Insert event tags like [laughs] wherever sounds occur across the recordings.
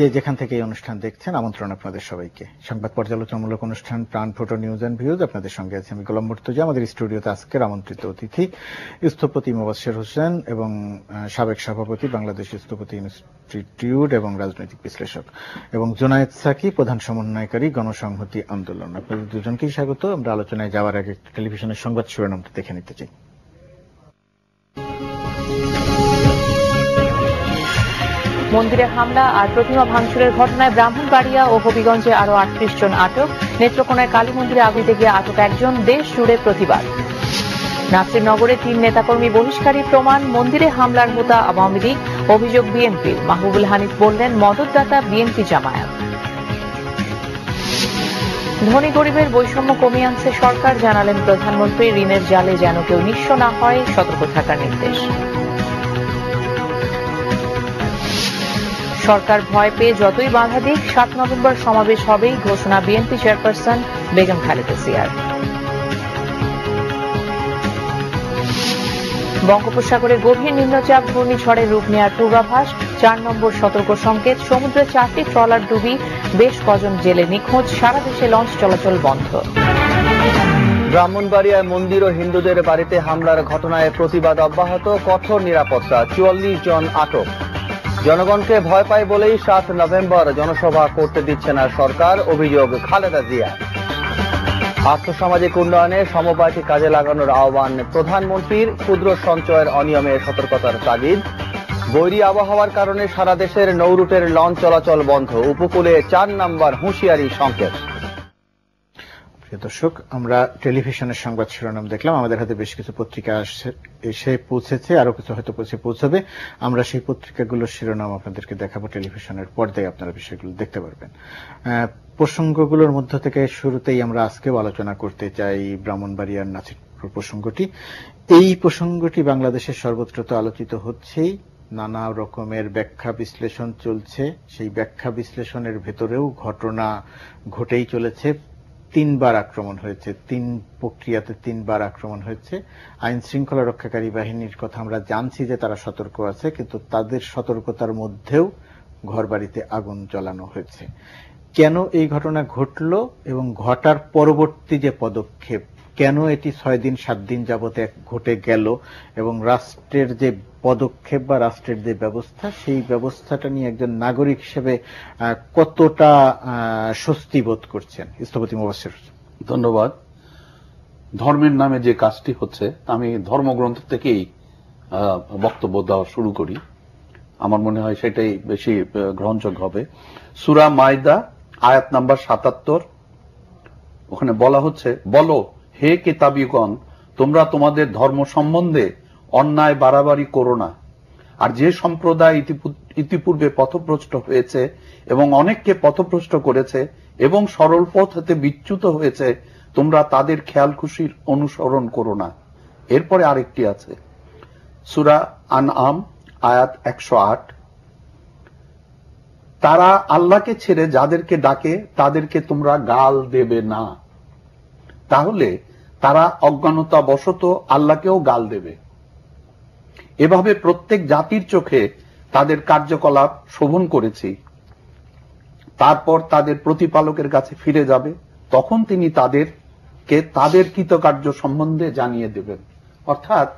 যে যেখান থেকে এই অনুষ্ঠান দেখছেন, আমন্ত্রণ আপনাদের সবাইকে। সংবাদ পর্যালোচনামূলক অনুষ্ঠান প্রাণ ফোটো নিউজ অ্যান্ড ভিউজ আপনাদের সঙ্গে আছি আমি গোলাম মুর্তজা। আমাদের স্টুডিওতে আজকের আমন্ত্রিত অতিথি স্থপতি মোবাশ্বের হোসেন এবং সাবেক সভাপতি বাংলাদেশ স্থপতি ইনস্টিটিউট এবং রাজনৈতিক বিশ্লেষক এবং জোনায়েদ সাকি, প্রধান সমন্বয়কারী গণসংহতি আন্দোলন। আপনাদের দুজনকেই স্বাগত। আমরা আলোচনায় যাওয়ার আগে টেলিভিশনের সংবাদ শিরোনামটা দেখে নিতে চাই। মন্দিরে হামলা আর প্রতিমা ভাঙচুরের ঘটনায় ব্রাহ্মণবাড়িয়া ও হবিগঞ্জে আরও আটত্রিশ জন আটক। নেত্রকোনায় কালী মন্দিরে আগুতে গিয়ে আটক একজন। দেশ জুড়ে প্রতিবাদ। নাসিরনগরে তিন নেতাকর্মী বহিষ্কারী প্রমাণ। মন্দিরে হামলার হোতা আওয়ামী লীগ, অভিযোগ বিএনপির মাহবুবুল হানিফ বললেন, মদতদাতা বিএনপি জামায়াত। ধনী গরিবের বৈষম্য কমিয়ে আনছে সরকার, জানালেন প্রধানমন্ত্রী। ঋণের জালে যেন কেউ নিঃস্ব না হয়, সতর্ক থাকার নির্দেশ। সরকার ভয় পেয়ে যতই বাধা দিক, সাত নভেম্বর সমাবেশ হবেই, ঘোষণা বিএনপি চেয়ারপারসন বেগম খালেদা জিয়ার। বঙ্গোপসাগরে গভীর নিম্নচাপ, ঘূর্ণিঝড়ের রূপ নেওয়ার পূর্বাভাস, চার নম্বর সতর্ক সংকেত, সমুদ্রে চারটি ট্রলার ডুবি, বেশ কজন জেলে নিখোঁজ, সারা দেশে লঞ্চ চলাচল বন্ধ। ব্রাহ্মণবাড়িয়ায় মন্দির ও হিন্দুদের বাড়িতে হামলার ঘটনায় প্রতিবাদ অব্যাহত, কঠোর নিরাপত্তা, চুয়াল্লিশ জন আটক। জনগণকে ভয় পায় বলেই সাত নভেম্বর জনসভা করতে দিচ্ছে না সরকার, অভিযোগ খালেদা জিয়া। আর্থসামাজিক উন্নয়নে সমবায়কে কাজে লাগানোর আহ্বান প্রধানমন্ত্রীর ক্ষুদ্র সঞ্চয়ের অনিয়মে সতর্কতার তাগিদ। বৈরী আবহাওয়ার কারণে সারা দেশের নৌরুটের লঞ্চ চলাচল বন্ধ। উপকূলে চার নম্বর হুঁশিয়ারি সংকেত। প্রিয় দর্শক, আমরা টেলিভিশনের সংবাদ শিরোনাম দেখলাম। আমাদের হাতে বেশ কিছু পত্রিকা এসে পৌঁছেছে, আরও কিছু হয়তো পৌঁছে পৌঁছবে। আমরা সেই পত্রিকাগুলোর শিরোনাম আপনাদেরকে দেখাবো টেলিভিশনের পর্দায়। আপনারা বিষয়গুলো দেখতে পারবেন। প্রসঙ্গগুলোর মধ্য থেকে শুরুতেই আমরা আজকেও আলোচনা করতে চাই ব্রাহ্মণবাড়িয়ার নাসিরপুর প্রসঙ্গটি। এই প্রসঙ্গটি বাংলাদেশের সর্বত্র তো আলোচিত হচ্ছেই। নানা রকমের ব্যাখ্যা বিশ্লেষণ চলছে। সেই ব্যাখ্যা বিশ্লেষণের ভেতরেও ঘটনা ঘটেই চলেছে। তিনবার আক্রমণ হয়েছে, তিন প্রক্রিয়াতে তিনবার আক্রমণ হয়েছে। আইন শৃঙ্খলা রক্ষাকারী বাহিনীর কথা আমরা জানছি যে তারা সতর্ক আছে, কিন্তু তাদের সতর্কতার মধ্যেও ঘরবাড়িতে আগুন জ্বালানো হয়েছে। কেন এই ঘটনা ঘটল এবং ঘটার পরবর্তী যে পদক্ষেপ কেন এটি ছয় দিন, সাত দিন যাবতে ঘটে গেল এবং রাষ্ট্রের যে পদক্ষেপ বা রাষ্ট্রের যে ব্যবস্থা, সেই ব্যবস্থাটা নিয়ে একজন নাগরিক হিসেবে কতটা স্বস্তি বোধ করছেন? স্থপতি মুবাসির ধন্যবাদ। ধর্মের নামে যে কাজটি হচ্ছে আমি ধর্মগ্রন্থ থেকেই বক্তব্য দেওয়া শুরু করি। আমার মনে হয় সেটাই বেশি গ্রহণযোগ্য হবে। সুরা মায়দা, আয়াত নাম্বার সাতাত্তর। ওখানে বলা হচ্ছে, বলো হে কেতাবিগণ, তোমরা তোমাদের ধর্ম সম্বন্ধে অন্যায় বাড়াবাড়ি করো না। আর যে সম্প্রদায় ইতিপূর্বে পথভ্রষ্ট হয়েছে এবং অনেককে পথভ্রষ্ট করেছে এবং সরল পথ হতে বিচ্যুত হয়েছে, তোমরা তাদের খেয়াল খুশির অনুসরণ করো না। এরপরে আরেকটি আছে। সুরা আন আম আয়াত একশো আট। তারা আল্লাহকে ছেড়ে যাদেরকে ডাকে, তাদেরকে তোমরা গাল দেবে না। তাহলে তারা অজ্ঞানতা বশত আল্লাহকেও গাল দেবে। এভাবে প্রত্যেক জাতির চোখে তাদের কার্যকলাপ শোভন করেছি। তারপর তাদের প্রতিপালকের কাছে ফিরে যাবে। তখন তিনি তাদেরকে তাদের কৃতকার্য সম্বন্ধে জানিয়ে দেবেন। অর্থাৎ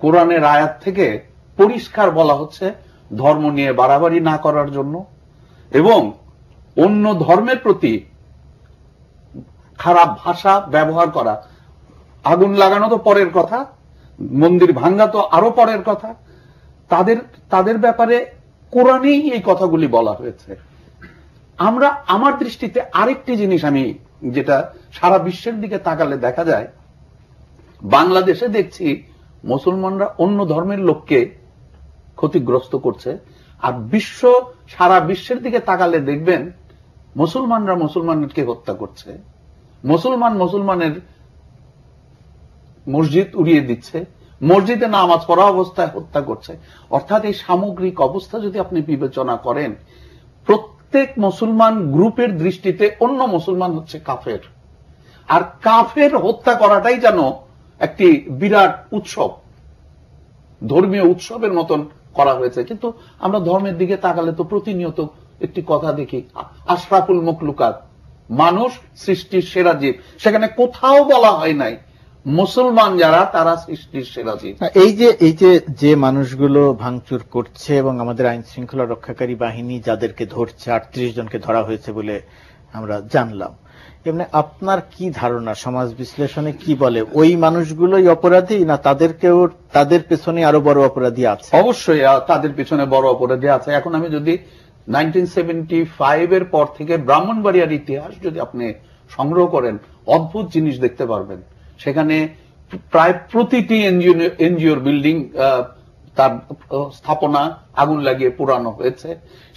কোরআনের আয়াত থেকে পরিষ্কার বলা হচ্ছে, ধর্ম নিয়ে বাড়াবাড়ি না করার জন্য এবং অন্য ধর্মের প্রতি খারাপ ভাষা ব্যবহার করা। আগুন লাগানো তো পরের কথা, মন্দির ভাঙ্গা তো আরও পরের কথা। তাদের তাদের ব্যাপারে কোরআনেই এই কথাগুলি বলা হয়েছে। আমরা, আমার দৃষ্টিতে আরেকটি জিনিস আমি যেটা সারা বিশ্বের দিকে তাকালে দেখা যায়, বাংলাদেশে দেখছি মুসলমানরা অন্য ধর্মের লোককে ক্ষতিগ্রস্ত করছে, আর বিশ্ব, সারা বিশ্বের দিকে তাকালে দেখবেন মুসলমানরা মুসলমানকে হত্যা করছে। মুসলমান মুসলমানের মসজিদ উড়িয়ে দিচ্ছে, মসজিদে নামাজ পড়া অবস্থায় হত্যা করছে। অর্থাৎ এই সামগ্রিক অবস্থা যদি আপনি বিবেচনা করেন, প্রত্যেক মুসলমান গ্রুপের দৃষ্টিতে অন্য মুসলমান হচ্ছে কাফের। আর কাফের হত্যা করাটাই যেন একটি বিরাট উৎসব, ধর্মীয় উৎসবের মতন করা হয়েছে। কিন্তু আমরা ধর্মের দিকে তাকালে তো প্রতিনিয়ত একটি কথা দেখি, আশরাফুল মকলুকাত মানুষ সৃষ্টির সেরা জীব। সেখানে কোথাও বলা হয় নাই মুসলমান যারা তারা সৃষ্টির সেরা এই যে এই যে যে মানুষগুলো ভাঙচুর করছে এবং আমাদের আইন শৃঙ্খলা রক্ষাকারী বাহিনী যাদেরকে ধরছে আটত্রিশ জনকে ধরা হয়েছে বলে আমরা জানলাম। এমনি আপনার কি ধারণা? সমাজ বিশ্লেষণে কি বলে? ওই মানুষগুলোই অপরাধী না তাদেরকেও তাদের পেছনে আরও বড় অপরাধী আছে? অবশ্যই তাদের পিছনে বড় অপরাধী আছে। এখন আমি যদি নাইনটিন সেভেন্টি এর পর থেকে ব্রাহ্মণবাড়িয়ার ইতিহাস যদি আপনি সংগ্রহ করেন অদ্ভুত জিনিস দেখতে পারবেন। সেখানে প্রায় প্রতিটি এনজিওর বিল্ডিং তার স্থাপনা আগুন লাগিয়ে পুরানো হয়েছে।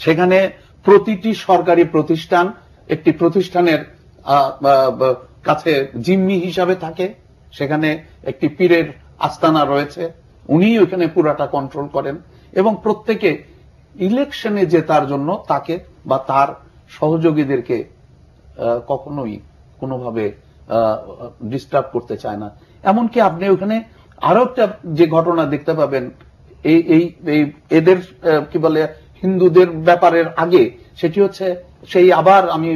সেখানে প্রতিটি সরকারি প্রতিষ্ঠান একটি প্রতিষ্ঠানের কাছে জিম্মি হিসাবে থাকে। সেখানে একটি পীরের আস্তানা রয়েছে। উনি ওখানে পুরাটা কন্ট্রোল করেন এবং প্রত্যেকে ইলেকশনে জেতার জন্য তাকে বা তার সহযোগীদেরকে কখনোই কোনোভাবে ডিস্টার্ব করতে চায় না। এমনকি আপনি ওখানে আরও একটা যে ঘটনা দেখতে পাবেন, এই এই এদের কি বলে, হিন্দুদের ব্যাপারের আগে, সেটি হচ্ছে সেই আবার আমি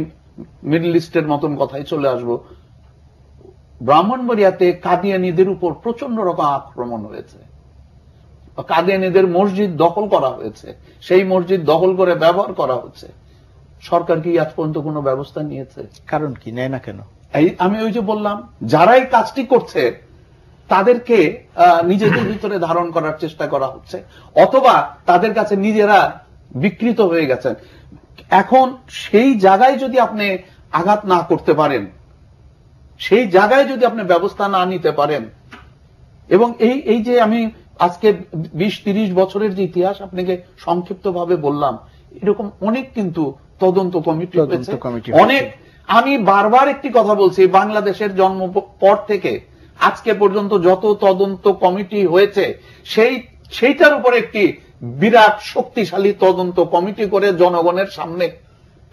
মিডল ইস্টের মতন কথাই চলে আসব। ব্রাহ্মণবাড়িয়াতে কাদিয়ানিদের উপর প্রচণ্ড রকম আক্রমণ হয়েছে। কাদিয়ানিদের মসজিদ দখল করা হয়েছে। সেই মসজিদ দখল করে ব্যবহার করা হচ্ছে। সরকার কি আজ পর্যন্ত কোনো ব্যবস্থা নিয়েছে? কারণ কি? নেয় না কেন? এই আমি ওই যে বললাম যারা এই কাজটি করছে তাদেরকে নিজেদের ভিতরে ধারণ করার চেষ্টা করা হচ্ছে অথবা তাদের কাছে নিজেরা বিকৃত হয়ে গেছেন। এখন সেই জায়গায় যদি আপনি আঘাত না করতে পারেন সেই জায়গায় যদি আপনি ব্যবস্থা না নিতে পারেন এবং এই এই যে আমি আজকে বিশ তিরিশ বছরের যে ইতিহাস আপনাকে সংক্ষিপ্ত ভাবে বললাম এরকম অনেক কিন্তু তদন্ত কমিটি কমিটি অনেক আমি বারবার একটি কথা বলছি বাংলাদেশের জন্ম পর থেকে আজকে পর্যন্ত যত তদন্ত কমিটি হয়েছে সেই সেইটার উপর একটি বিরাট শক্তিশালী তদন্ত কমিটি করে জনগণের সামনে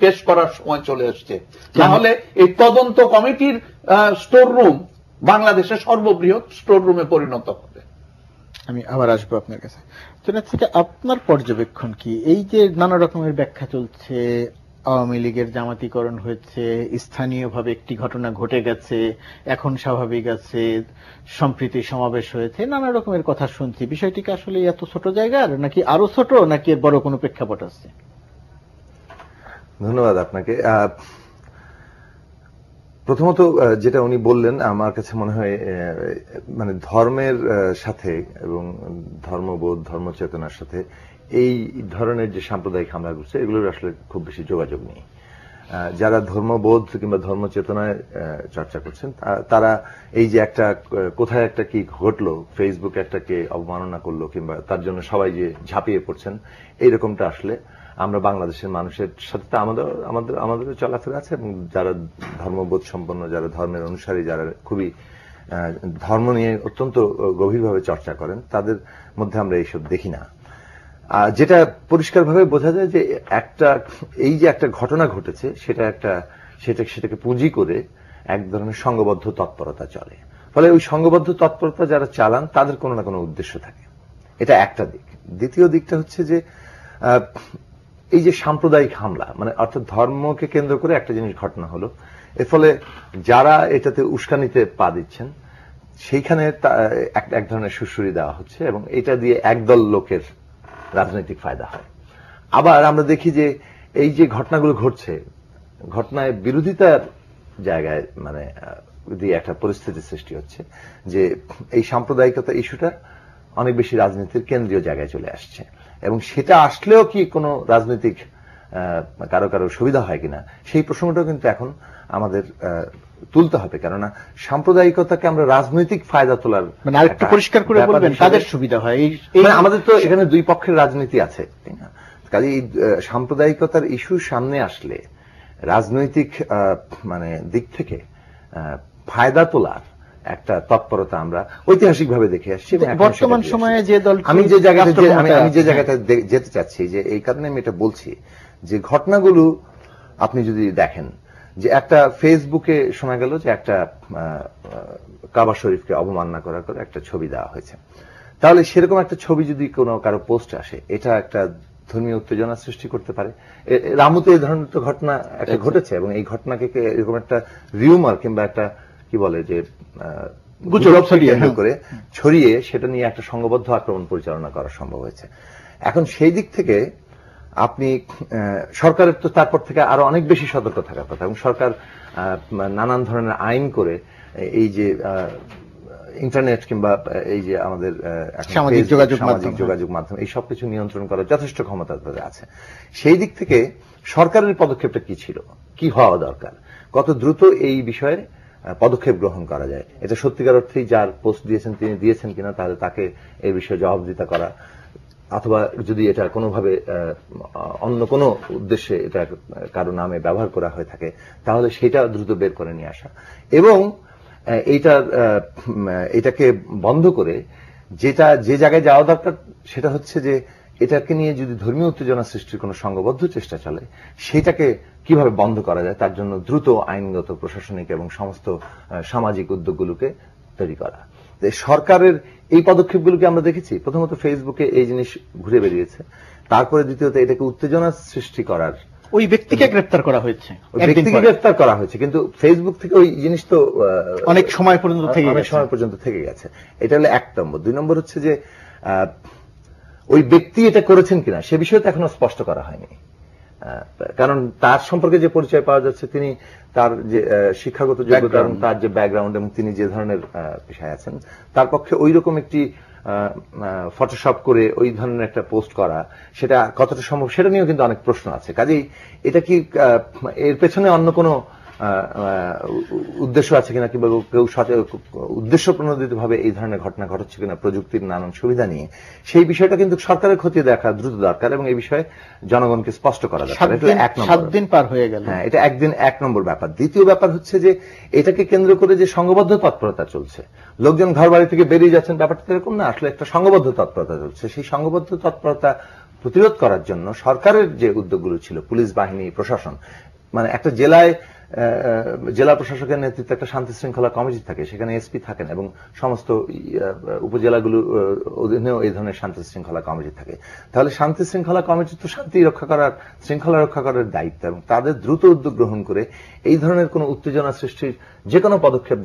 পেশ করার সময় চলে আসছে। তাহলে এই তদন্ত কমিটির স্টোর রুম বাংলাদেশের সর্ববৃহৎ স্টোর রুমে পরিণত হবে। আমি আবার আসব আপনার কাছে। আপনার পর্যবেক্ষণ কি? এই যে নানা রকমের ব্যাখ্যা চলছে আওয়ামী লীগের জামাতিকরণ হয়েছে, স্থানীয়ভাবে একটি ঘটনা ঘটে গেছে, এখন স্বাভাবিক আছে, সম্প্রীতি সমাবেশ হয়েছে, নানা রকমের কথা শুনছি। বিষয়টি কি আসলে এত ছোট জায়গার, নাকি আরও ছোট, নাকি এর বড় কোনো প্রেক্ষাপট আছে? ধন্যবাদ আপনাকে। প্রথমত যেটা উনি বললেন, আমার কাছে মনে হয় মানে ধর্মের সাথে এবং ধর্মবোধ, ধর্মচেতনার সাথে এই ধরনের যে সাম্প্রদায়িক হামলা করছে এগুলোর আসলে খুব বেশি যোগাযোগ নেই। যারা ধর্মবোধ কিংবা ধর্মচেতনায় আহ, চর্চা করছেন তারা এই যে একটা কোথায় একটা কি ঘটলো ফেসবুক একটাকে অবমাননা করল কিংবা তার জন্য সবাই যে ঝাঁপিয়ে পড়ছেন এইরকমটা আসলে আমরা বাংলাদেশের মানুষের সাথে তো আমাদের আমাদের আমাদের চলাফেরা আছে এবং যারা ধর্মবোধ সম্পন্ন যারা ধর্মের অনুসারী যারা খুবই ধর্ম নিয়ে অত্যন্ত গভীরভাবে চর্চা করেন তাদের মধ্যে আমরা এইসব দেখি না। যেটা পরিষ্কারভাবে বোঝা যায় যে একটা, এই যে একটা ঘটনা ঘটেছে, সেটা একটা, সেটা, সেটাকে পুঁজি করে এক ধরনের সংঘবদ্ধ তৎপরতা চলে। ফলে ওই সংঘবদ্ধ তৎপরতা যারা চালান, তাদের কোনো না কোনো উদ্দেশ্য থাকে। এটা একটা দিক। দ্বিতীয় দিকটা হচ্ছে যে এই যে সাম্প্রদায়িক হামলা মানে অর্থাৎ ধর্মকে কেন্দ্র করে একটা জিনিস ঘটনা হলো, এর ফলে যারা এটাতে উস্কানিতে পা দিচ্ছেন, সেইখানে এক ধরনের সুশ্রুরি দেওয়া হচ্ছে এবং এটা দিয়ে একদল লোকের রাজনৈতিক ফায়দা হয়। আবার আমরা দেখি যে এই যে ঘটনাগুলো ঘটছে, ঘটনায় বিরোধিতার জায়গায় মানে দিয়ে একটা পরিস্থিতির সৃষ্টি হচ্ছে যে এই সাম্প্রদায়িকতা ইস্যুটা অনেক বেশি রাজনীতির কেন্দ্রীয় জায়গায় চলে আসছে। এবং সেটা আসলেও কি কোনো রাজনৈতিক কারও কারও সুবিধা হয় কিনা সেই প্রসঙ্গটাও কিন্তু এখন আমাদের তুলতে হবে। কেননা সাম্প্রদায়িকতাকে আমরা রাজনৈতিক ফায়দা তোলার মানে আরেকটু পরিষ্কার করে বলবেন কাদের সুবিধা হয়? মানে আমাদের তো এখানে দুই পক্ষের রাজনীতি আছে কাজে এই সাম্প্রদায়িকতার ইস্যু সামনে আসলে রাজনৈতিক মানে দিক থেকে আহ, ফায়দা তোলার একটা তৎপরতা আমরা ঐতিহাসিকভাবে দেখে আসছি বর্তমান সময়ে যে দল আমি যে জায়গাটা আমি যে জায়গাটা যেতে চাচ্ছি যে এই কারণে আমি এটা বলছি যে ঘটনাগুলো আপনি যদি দেখেন যে একটা ফেসবুকে শোনা গেল যে একটা কাবা শরীফকে অবমাননা করার করে একটা ছবি দেওয়া হয়েছে। তাহলে সেরকম একটা ছবি যদি কোনো কারও পোস্ট আসে এটা একটা ধর্মীয় উত্তেজনা সৃষ্টি করতে পারে। রামুতে এই ধরনের তো ঘটনা একটা ঘটেছে এবং এই ঘটনাকে এরকম একটা রিউমার কিংবা একটা কি বলে যে হ্যাঁ। করে ছড়িয়ে সেটা নিয়ে একটা সংঘবদ্ধ আক্রমণ পরিচালনা করা সম্ভব হয়েছে। এখন সেই দিক থেকে আপনি সরকারের তো তারপর থেকে আরও অনেক বেশি সতর্ক থাকার কথা এবং সরকার নানান ধরনের আইন করে এই যে ইন্টারনেট কিংবা এই যে আমাদের সামাজিক যোগাযোগ সামাজিক মাধ্যম, হ্যাঁ। যোগাযোগ মাধ্যম এই সবকিছু নিয়ন্ত্রণ করার যথেষ্ট ক্ষমতা তাদের আছে। সেই দিক থেকে সরকারের পদক্ষেপটা কি ছিল? কি হওয়া দরকার? কত দ্রুত এই বিষয়ে পদক্ষেপ গ্রহণ করা যায়? এটা সত্যিকার অর্থেই যার পোস্ট দিয়েছেন তিনি দিয়েছেন কিনা তাহলে তাকে এই বিষয়ে জবাবদিতা করা অথবা যদি এটা কোনোভাবে অন্য কোনো উদ্দেশ্যে এটা কারও নামে ব্যবহার করা হয়ে থাকে তাহলে সেটা দ্রুত বের করে নিয়ে আসা। এবং আহ, এইটার এটাকে বন্ধ করে যেটা যে জায়গায় যাওয়া দরকার সেটা হচ্ছে যে এটাকে নিয়ে যদি ধর্মীয় উত্তেজনা সৃষ্টির কোনো সংঘবদ্ধ চেষ্টা চলে সেটাকে কীভাবে বন্ধ করা যায় তার জন্য দ্রুত আইনগত প্রশাসনিক এবং সমস্ত সামাজিক উদ্যোগগুলোকে তৈরি করা। সরকারের এই পদক্ষেপগুলোকে আমরা দেখেছি প্রথমত ফেসবুকে এই জিনিস ঘুরে বেরিয়েছে তারপরে দ্বিতীয়ত এটাকে উত্তেজনা সৃষ্টি করার ওই ব্যক্তিকে গ্রেপ্তার করা হয়েছে ওই ব্যক্তিকে গ্রেফতার করা হয়েছে কিন্তু ফেসবুক থেকে ওই জিনিস তো অনেক সময় পর্যন্ত থেকে অনেক। সময় পর্যন্ত থেকে গেছে। এটা হলো এক নম্বর। দুই নম্বর হচ্ছে যে আহ, ওই ব্যক্তি এটা করেছেন কিনা সে বিষয়ে তো এখনও স্পষ্ট করা হয়নি। কারণ তার সম্পর্কে যে পরিচয় পাওয়া যাচ্ছে তিনি তার যে শিক্ষাগত যোগ্যতা এবং তার যে ব্যাকগ্রাউন্ড এবং তিনি যে ধরনের পেশায় আছেন তার পক্ষে ওই রকম একটি ফটোশপ করে ওই ধরনের একটা পোস্ট করা সেটা কতটা সম্ভব সেটা নিয়েও কিন্তু অনেক প্রশ্ন আছে। কাজেই এটা কি এর পেছনে অন্য কোনো উদ্দেশ্য আছে কিনা কিংবা কেউ উদ্দেশ্য প্রণোদিত ভাবে এই ধরনের ঘটনা ঘটাচ্ছে কিনা প্রযুক্তির নানান সুবিধা নিয়ে সেই বিষয়টা কিন্তু সরকারের খতিয়ে দেখা দ্রুত দরকার এবং এই বিষয়ে জনগণকে স্পষ্ট করা দরকার। এটা এক সাত দিন পার হয়ে গেল। হ্যাঁ এটা একদিন এক নম্বর ব্যাপার। দ্বিতীয় ব্যাপার হচ্ছে যে এটাকে কেন্দ্র করে যে সংঘবদ্ধ তৎপরতা চলছে। লোকজন ঘর বাড়ি থেকে বেরিয়ে যাচ্ছেন ব্যাপারটা এরকম না আসলে একটা সংঘবদ্ধ তৎপরতা চলছে। সেই সংঘবদ্ধ তৎপরতা প্রতিরোধ করার জন্য সরকারের যে উদ্যোগগুলো ছিল পুলিশ বাহিনী প্রশাসন মানে একটা জেলায় জেলা প্রশাসকের নেতৃত্বে একটা শান্তি শৃঙ্খলা কমিটি থাকে, সেখানে এসপি থাকেন এবং সমস্ত উপজেলাগুলো অধীনেও এই ধরনের শান্তি শৃঙ্খলা কমিটি থাকে। তাহলে শান্তি শৃঙ্খলা কমিটি তো শান্তি রক্ষা করার, শৃঙ্খলা রক্ষা করার দায়িত্ব এবং তাদের দ্রুত উদ্যোগ গ্রহণ করে এই ধরনের কোন উত্তেজনা সৃষ্টির যে কোনো পদক্ষেপ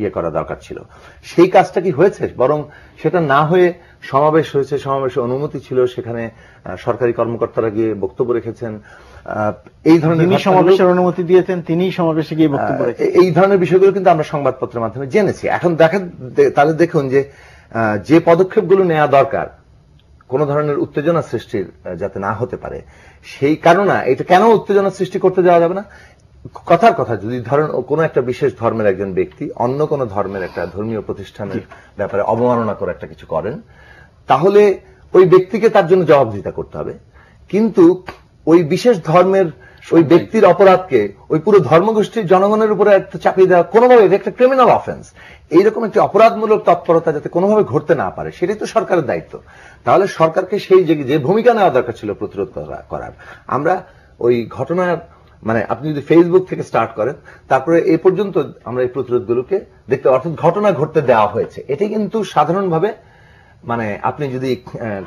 ইয়ে করা দরকার ছিল। সেই কাজটা কি হয়েছে? বরং সেটা না হয়ে সমাবেশ হয়েছে, সমাবেশে অনুমতি ছিল, সেখানে সরকারি কর্মকর্তারা গিয়ে বক্তব্য রেখেছেন। এই ধরনের সমাবেশের অনুমতি দিয়েছেন তিনি সমাবেশে গিয়ে বক্তব্য এই ধরনের বিষয়গুলো কিন্তু আমরা সংবাদপত্রের মাধ্যমে জেনেছি। এখন দেখা তাহলে দেখুন যে যে পদক্ষেপগুলো নেওয়া দরকার কোন ধরনের উত্তেজনা সৃষ্টির যাতে না হতে পারে সেই কারণে এটা কেন উত্তেজনা সৃষ্টি করতে যাওয়া যাবে না? কথার কথা যদি ধরেন কোনো একটা বিশেষ ধর্মের একজন ব্যক্তি অন্য কোন ধর্মের একটা ধর্মীয় প্রতিষ্ঠানের ব্যাপারে অবমাননা করে একটা কিছু করেন তাহলে ওই ব্যক্তিকে তার জন্য জবাবদিহিতা করতে হবে। কিন্তু ওই বিশেষ ধর্মের ওই ব্যক্তির অপরাধকে ওই পুরো ধর্মগোষ্ঠীর জনগণের উপরে একটা চাপিয়ে দেওয়া কোনোভাবে এটা একটা ক্রিমিনাল অফেন্স এইরকম একটি অপরাধমূলক তৎপরতা যাতে কোনোভাবে ঘটতে না পারে সেটাই তো সরকারের দায়িত্ব। তাহলে সরকারকে সেই যে যে ভূমিকা নেওয়া দরকার ছিল প্রতিরোধ করার আমরা ওই ঘটনার মানে আপনি যদি ফেসবুক থেকে স্টার্ট করেন তারপরে এ পর্যন্ত আমরা এই প্রতিরোধগুলোকে দেখতে অর্থাৎ ঘটনা ঘটতে দেওয়া হয়েছে। এটি কিন্তু সাধারণভাবে মানে আপনি যদি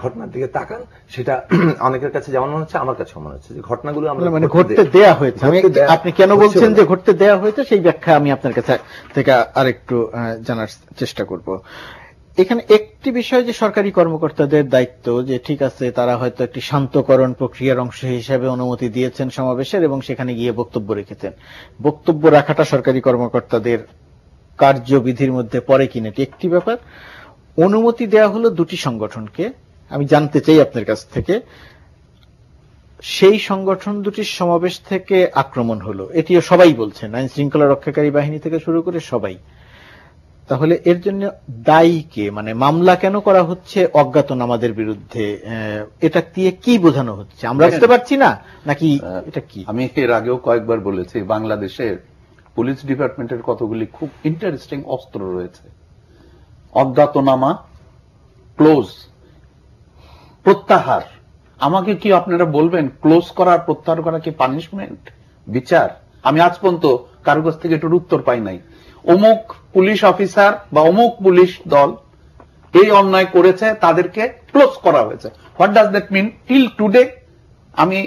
ঘটনার দিকে তাকান সেটা [clears throat] অনেকের কাছে যেমন মনে হচ্ছে আমার কাছে মনে হচ্ছে যে ঘটনাগুলো আমরা মানে ঘটতে দেয়া হয়েছে। আপনি কেন বলছেন যে ঘটতে দেয়া হয়েছে সেই ব্যাখ্যা আমি আপনার কাছে থেকে আরেকটু জানার চেষ্টা করব। এখানে একটি বিষয় যে সরকারি কর্মকর্তাদের দায়িত্ব যে ঠিক আছে তারা হয়তো একটি শান্তকরণ প্রক্রিয়ার অংশ হিসেবে অনুমতি দিয়েছেন সমাবেশের এবং সেখানে গিয়ে বক্তব্য রেখেছেন। বক্তব্য রাখাটা সরকারি কর্মকর্তাদের কার্যবিধির মধ্যে পড়ে কিনা একটি ব্যাপার। অনুমতি দেয়া হলো দুটি সংগঠনকে। আমি জানতে চাই আপনার কাছ থেকে সেই সংগঠন দুটির সমাবেশ থেকে আক্রমণ হলো। এটিও সবাই বলছেন আইন শৃঙ্খলা রক্ষাকারী বাহিনী থেকে শুরু করে সবাই। তাহলে এর জন্য দায়ী কে? মানে মামলা কেন করা হচ্ছে অজ্ঞাতনামাদের বিরুদ্ধে? এটা দিয়ে কি বোঝানো হচ্ছে? আমরা বুঝতে পারছি না নাকি এটা কি? আমি এর আগেও কয়েকবার বলেছি বাংলাদেশের পুলিশ ডিপার্টমেন্টের কতগুলি খুব ইন্টারেস্টিং অস্ত্র রয়েছে। অজ্ঞাতনামা, ক্লোজ, প্রত্যাহার। আমাকে কি আপনারা বলবেন, ক্লোজ করার, প্রত্যাহার করা কি পানিশমেন্ট বিচার। আমি আজ পর্যন্ত কারও কাছ থেকে এটার উত্তর পাই নাই। অমুক পুলিশ অফিসার বা অমুক পুলিশ দল এই অন্যায় করেছে, তাদেরকে ক্লোজ করা হয়েছে। What does that mean till today আমি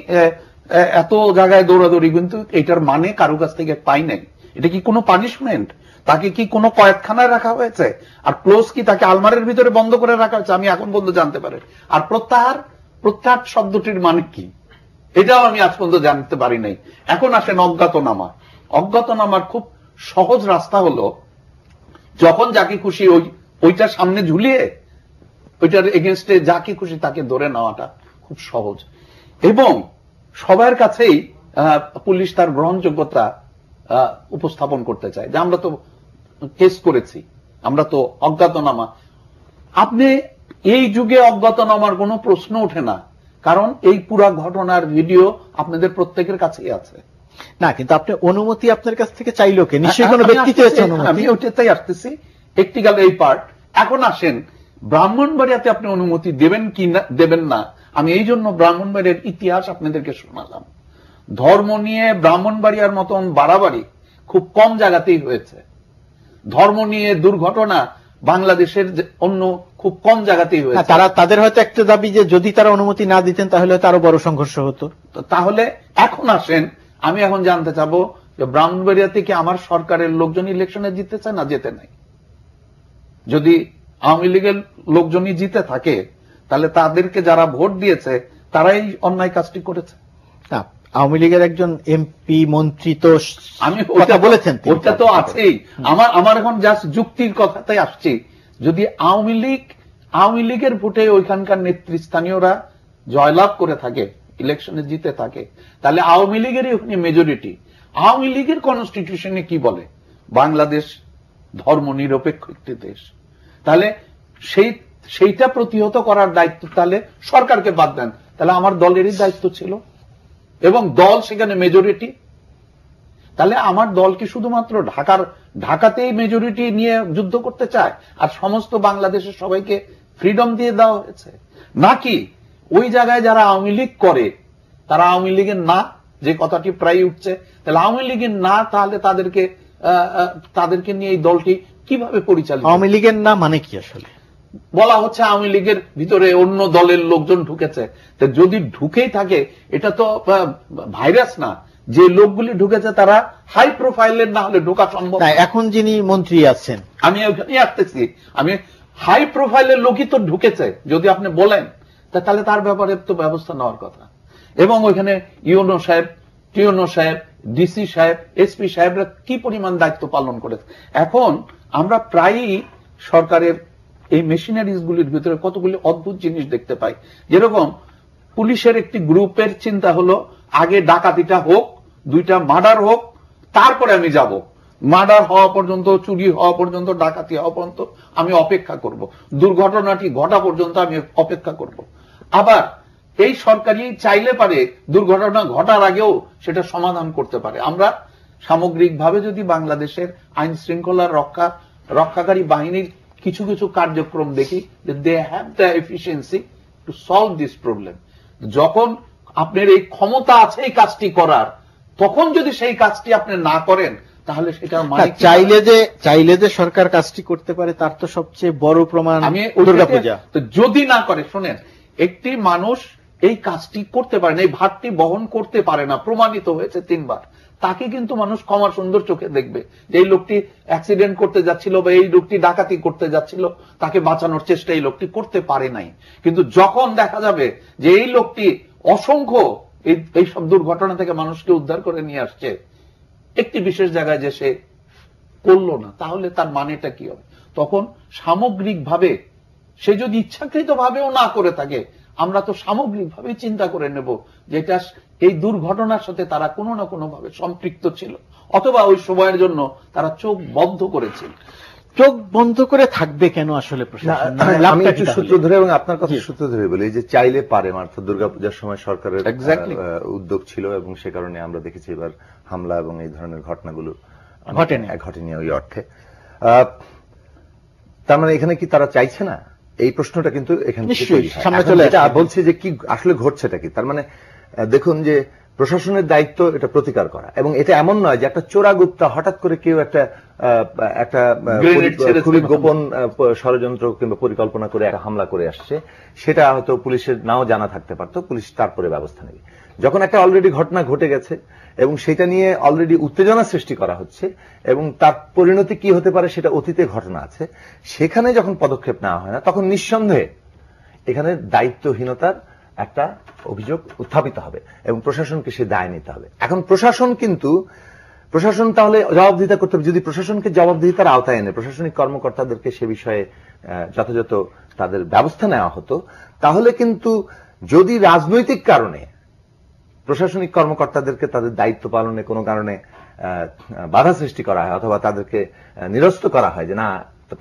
এত জায়গায় দৌড়াদৌড়ি কিন্তু এটার মানে কারও কাছ থেকে পাই নাই। এটা কি কোনো পানিশমেন্ট তাকে কি কোনো কয়েকখানায় রাখা হয়েছে? আর ক্লোজ কি তাকে আলমারের ভিতরে বন্ধ করে রাখা হয়েছে? আমি এখন পর্যন্ত জানতে পারি। আর প্রত্যাহার? প্রত্যাহার শব্দটির মানে কি? এটাও আমি আজ পর্যন্ত জানতে পারি নাই। এখন আসেন অজ্ঞাতনামা। অজ্ঞাতনামার খুব সহজ রাস্তা হলো, যখন যাকে খুশি ওই, ওইটা সামনে ঝুলিয়ে, ওইটার এগেনস্টে যাকে খুশি তাকে ধরে নেওয়াটা খুব সহজ। এবং সবার কাছেই পুলিশ তার গ্রহণযোগ্যতা উপস্থাপন করতে চায়। যে আমরা তো কেস করেছি। আমরা তো অজ্ঞাতনামা। আপনি এই যুগে অজ্ঞাতনামার কোনো প্রশ্ন ওঠে না। কারণ এই পুরা ঘটনার ভিডিও আপনাদের প্রত্যেকের কাছেই আছে। না কিন্তু আপনি অনুমতি আপনার কাছ থেকে চাইলো কে? নিশ্চয়ই কোনো ব্যক্তি আমি ওইটাতেই আসতেছি। একটি গেল এই পার্ট এখন আসেন ব্রাহ্মণবাড়িয়াতে আপনি অনুমতি দেবেন কি না দেবেন না? আমি এই জন্য ব্রাহ্মণবাড়িয়ার ইতিহাস আপনাদেরকে শোনালাম। ধর্ম নিয়ে ব্রাহ্মণবাড়িয়ার মতন বাড়াবাড়ি খুব কম জায়গাতেই হয়েছে। ধর্ম নিয়ে দুর্ঘটনা বাংলাদেশের অন্য খুব কম জায়গাতেই হয়েছে। তারা তাদের হয়তো একটা দাবি যে যদি তারা অনুমতি না দিতেন তাহলে আরও বড় সংঘর্ষ হতো। তাহলে এখন আসেন আমি এখন জানতে চাবো যে ব্রাহ্মণবাড়িয়া থেকে আমার সরকারের লোকজন ইলেকশনে জিতেছে না যেতে নাই? যদি আওয়ামী লীগের লোকজনই জিতে থাকে তাহলে তাদেরকে যারা ভোট দিয়েছে তারাই অন্যায় কাজটি করেছে? না আওয়ামী লীগের একজন এমপি মন্ত্রী তো আমি কথা ওটা- বলেছেন ওটা তো। আছেই। আমার আমার এখন জাস্ট যুক্তির কথাতেই আসছি। যদি আওয়ামী লীগ আওয়ামী লীগের ভোটে ওইখানকার নেতৃস্থানীয়রা জয়লাভ করে থাকে ইলেকশনে জিতে থাকে তাহলে আওয়ামী লীগেরই ওখানে মেজরিটি আওয়ামী লীগের কনস্টিটিউশনে কি বলে? বাংলাদেশ ধর্ম নিরপেক্ষ একটি দেশ। তাহলে সেই সেইটা প্রতিহত করার দায়িত্ব তাহলে সরকারকে বাদ দেন। তাহলে আমার দলেরই দায়িত্ব ছিল। এবং দল সেখানে মেজরিটি তাহলে আমার দল কি শুধুমাত্র ঢাকার, ঢাকাতেই মেজরিটি নিয়ে যুদ্ধ করতে চায়? আর সমস্ত বাংলাদেশের সবাইকে ফ্রিডম দিয়ে দেওয়া হয়েছে? নাকি ওই জায়গায় যারা আওয়ামী লীগ করে, তারা আওয়ামী লীগের না, যে কথাটি প্রায় উঠছে, তাহলে আওয়ামী লীগের না, তাহলে তাদেরকে তাদেরকে নিয়ে এই দলটি কীভাবে পরিচালিত? আওয়ামী লীগের না মানে কি আসলে? বলা হচ্ছে আওয়ামী লীগের ভিতরে অন্য দলের লোকজন ঢুকেছে। তো যদি ঢুকেই থাকে এটা তো ভাইরাস না। যে লোকগুলি ঢুকেছে তারা হাই প্রোফাইলের না হলে ঢোকা সম্ভব। এখন যিনি মন্ত্রী আছেন। আমি ওখানে আসতেছি। আমি হাই প্রোফাইলের লোকই তো ঢুকেছে যদি আপনি বলেন। তাহলে তার ব্যাপারে তো ব্যবস্থা নেওয়ার কথা। এবং ওইখানে ইউনো সাহেব টিওনো সাহেব ডিসি সাহেব এসপি সাহেবরা কি পরিমাণ দায়িত্ব পালন করেছে? এখন আমরা প্রায়ই সরকারের এই মেশিনারিজ গুলির ভিতরে কতগুলি অদ্ভুত জিনিস দেখতে পাই। যেরকম পুলিশের একটি গ্রুপের চিন্তা হলো, আগে ডাকাতিটা হোক, দুইটা মার্ডার হোক, তারপরে আমি যাব। মার্ডার হওয়া পর্যন্ত, চুরি হওয়া পর্যন্ত, ডাকাতি হওয়া পর্যন্ত আমি অপেক্ষা করব। দুর্ঘটনাটি ঘটা পর্যন্ত আমি অপেক্ষা করব। আবার এই সরকারি চাইলে পারে দুর্ঘটনা ঘটার আগেও সেটা সমাধান করতে পারে। আমরা সামগ্রিকভাবে যদি বাংলাদেশের আইন শৃঙ্খলা রক্ষা, রক্ষাকারী বাহিনীর কিছু কিছু কার্যক্রম দেখি যে they have the efficiency to solve this problem যখন আপনার এই ক্ষমতা আছে এই কাজটি করার তখন যদি সেই কাজটি আপনি না করেন তাহলে মানে চাইলে যে চাইলে যে সরকার কাজটি করতে পারে তার তো সবচেয়ে বড় প্রমাণ আমি দুর্গাপূজা তো যদি না করে শুনেন একটি মানুষ এই কাজটি করতে পারে না এই ভাতটি বহন করতে পারে না প্রমাণিত হয়েছে তিনবার। তাকে কিন্তু মানুষ ক্ষমার সুন্দর চোখে দেখবে। যে এই লোকটি অ্যাক্সিডেন্ট করতে যাচ্ছিল বা এই লোকটি ডাকাতি করতে যাচ্ছিল, তাকে বাঁচানোর চেষ্টা এই লোকটি করতে পারে নাই। কিন্তু যখন দেখা যাবে যে এই লোকটি অসংখ্য এই সব দুর্ঘটনা থেকে মানুষকে উদ্ধার করে নিয়ে আসছে, একটি বিশেষ জায়গায় যে সে করল না, তাহলে তার মানেটা কি হবে? তখন সামগ্রিকভাবে সে যদি ইচ্ছাকৃত ভাবেও না করে থাকে আমরা তো সামগ্রিকভাবে চিন্তা করে নেব যেটা এই দুর্ঘটনার সাথে তারা কোনো না কোনো ভাবে সম্পৃক্ত ছিল। অথবা ওই সময়ের জন্য তারা চোখ বন্ধ করেছিল। চোখ বন্ধ করে থাকবে কেন আসলে মানে আমি একটু সূত্র ধরে এবং আপনার কথা সূত্র ধরে বলি যে চাইলে পারে অর্থাৎ দুর্গাপূজার সময় সরকারের উদ্যোগ ছিল এবং সে কারণে আমরা দেখেছি এবার হামলা এবং এই ধরনের ঘটনাগুলো ঘটেনি। ঘটেনি ওই অর্থে। আহ, তার মানে এখানে কি তারা চাইছে না? এই প্রশ্নটা কিন্তু এখানে। সামনে চলে আসছে। বলছে যে কি আসলে ঘটছেটা কি তার মানে দেখুন যে প্রশাসনের দায়িত্ব এটা প্রতিকার করা এবং এটা এমন নয় যে একটা চোরাগুপ্তা হঠাৎ করে কেউ একটা আহ, একটা। খুবই গোপন ষড়যন্ত্র কিংবা পরিকল্পনা করে একটা হামলা করে আসছে সেটা হয়তো পুলিশের নাও জানা থাকতে পারতো পুলিশ তারপরে ব্যবস্থা নেবে যখন একটা অলরেডি ঘটনা ঘটে গেছে এবং সেটা নিয়ে অলরেডি উত্তেজনা সৃষ্টি করা হচ্ছে এবং তার পরিণতি কি হতে পারে সেটা অতীতে ঘটনা আছে। সেখানে যখন পদক্ষেপ নেওয়া হয় না, তখন নিঃসন্দেহে এখানে দায়িত্বহীনতার একটা অভিযোগ উত্থাপিত হবে এবং প্রশাসনকে সে দায় নিতে হবে। এখন প্রশাসন কিন্তু, প্রশাসন তাহলে জবাবদিহিতা করতে হবে। যদি প্রশাসনকে জবাবদিহিতার আওতায় এনে প্রশাসনিক কর্মকর্তাদেরকে সে বিষয়ে যথাযথ তাদের ব্যবস্থা নেওয়া হতো, তাহলে কিন্তু যদি রাজনৈতিক কারণে প্রশাসনিক কর্মকর্তাদেরকে তাদের দায়িত্ব পালনে কোনো কারণে বাধা সৃষ্টি করা হয় অথবা তাদেরকে নিরস্ত করা হয় যে না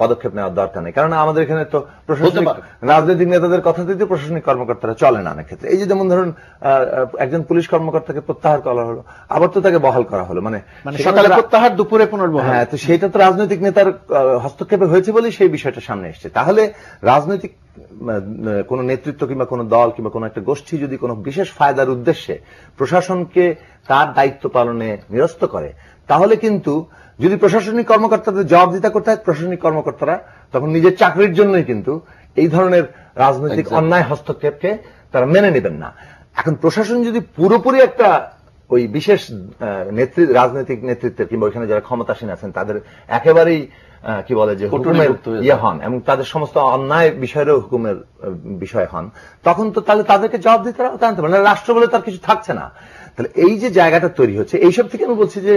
পদক্ষেপ নেওয়ার দরকার নেই। কারণ আমাদের এখানে তো প্রশাসনিক রাজনৈতিক নেতাদের কথা দিতে প্রশাসনিক কর্মকর্তারা চলে না অনেক ক্ষেত্রে এই যে যেমন ধরুন একজন পুলিশ কর্মকর্তাকে প্রত্যাহার করা হলো আবার তো তাকে বহাল করা হলো। মানে মানে সকালে প্রত্যাহার দুপুরে পুনর্বহাল। হ্যাঁ তো সেটা তো রাজনৈতিক নেতার হস্তক্ষেপে হয়েছে বলেই সেই বিষয়টা সামনে এসেছে। তাহলে রাজনৈতিক কোন নেতৃত্ব কিংবা কোন দল কিংবা কোন একটা গোষ্ঠী যদি কোনো বিশেষ ফায়দার উদ্দেশ্যে প্রশাসনকে তার দায়িত্ব পালনে নিরস্ত করে তাহলে কিন্তু যদি প্রশাসনিক কর্মকর্তাদের জবাবদিহিতা করতে হয় প্রশাসনিক কর্মকর্তারা তখন নিজের চাকরির জন্যই কিন্তু এই ধরনের রাজনৈতিক অন্যায় হস্তক্ষেপকে তারা মেনে নেবেন না। এখন প্রশাসন যদি পুরোপুরি একটা ওই বিশেষ নেতৃত্ব রাজনৈতিক নেতৃত্বের কিংবা ওইখানে যারা ক্ষমতাসীন আছেন তাদের একেবারেই আহ, কি বলে যে হুকুমের ইয়ে হন এবং তাদের সমস্ত অন্যায় বিষয়েরও হুকুমের বিষয় হন তখন তো তাহলে তাদেরকে জবাব দিতে আনতে পারে রাষ্ট্র বলে তার কিছু থাকছে না। তাহলে এই যে জায়গাটা তৈরি হচ্ছে, এইসব থেকে আমি বলছি যে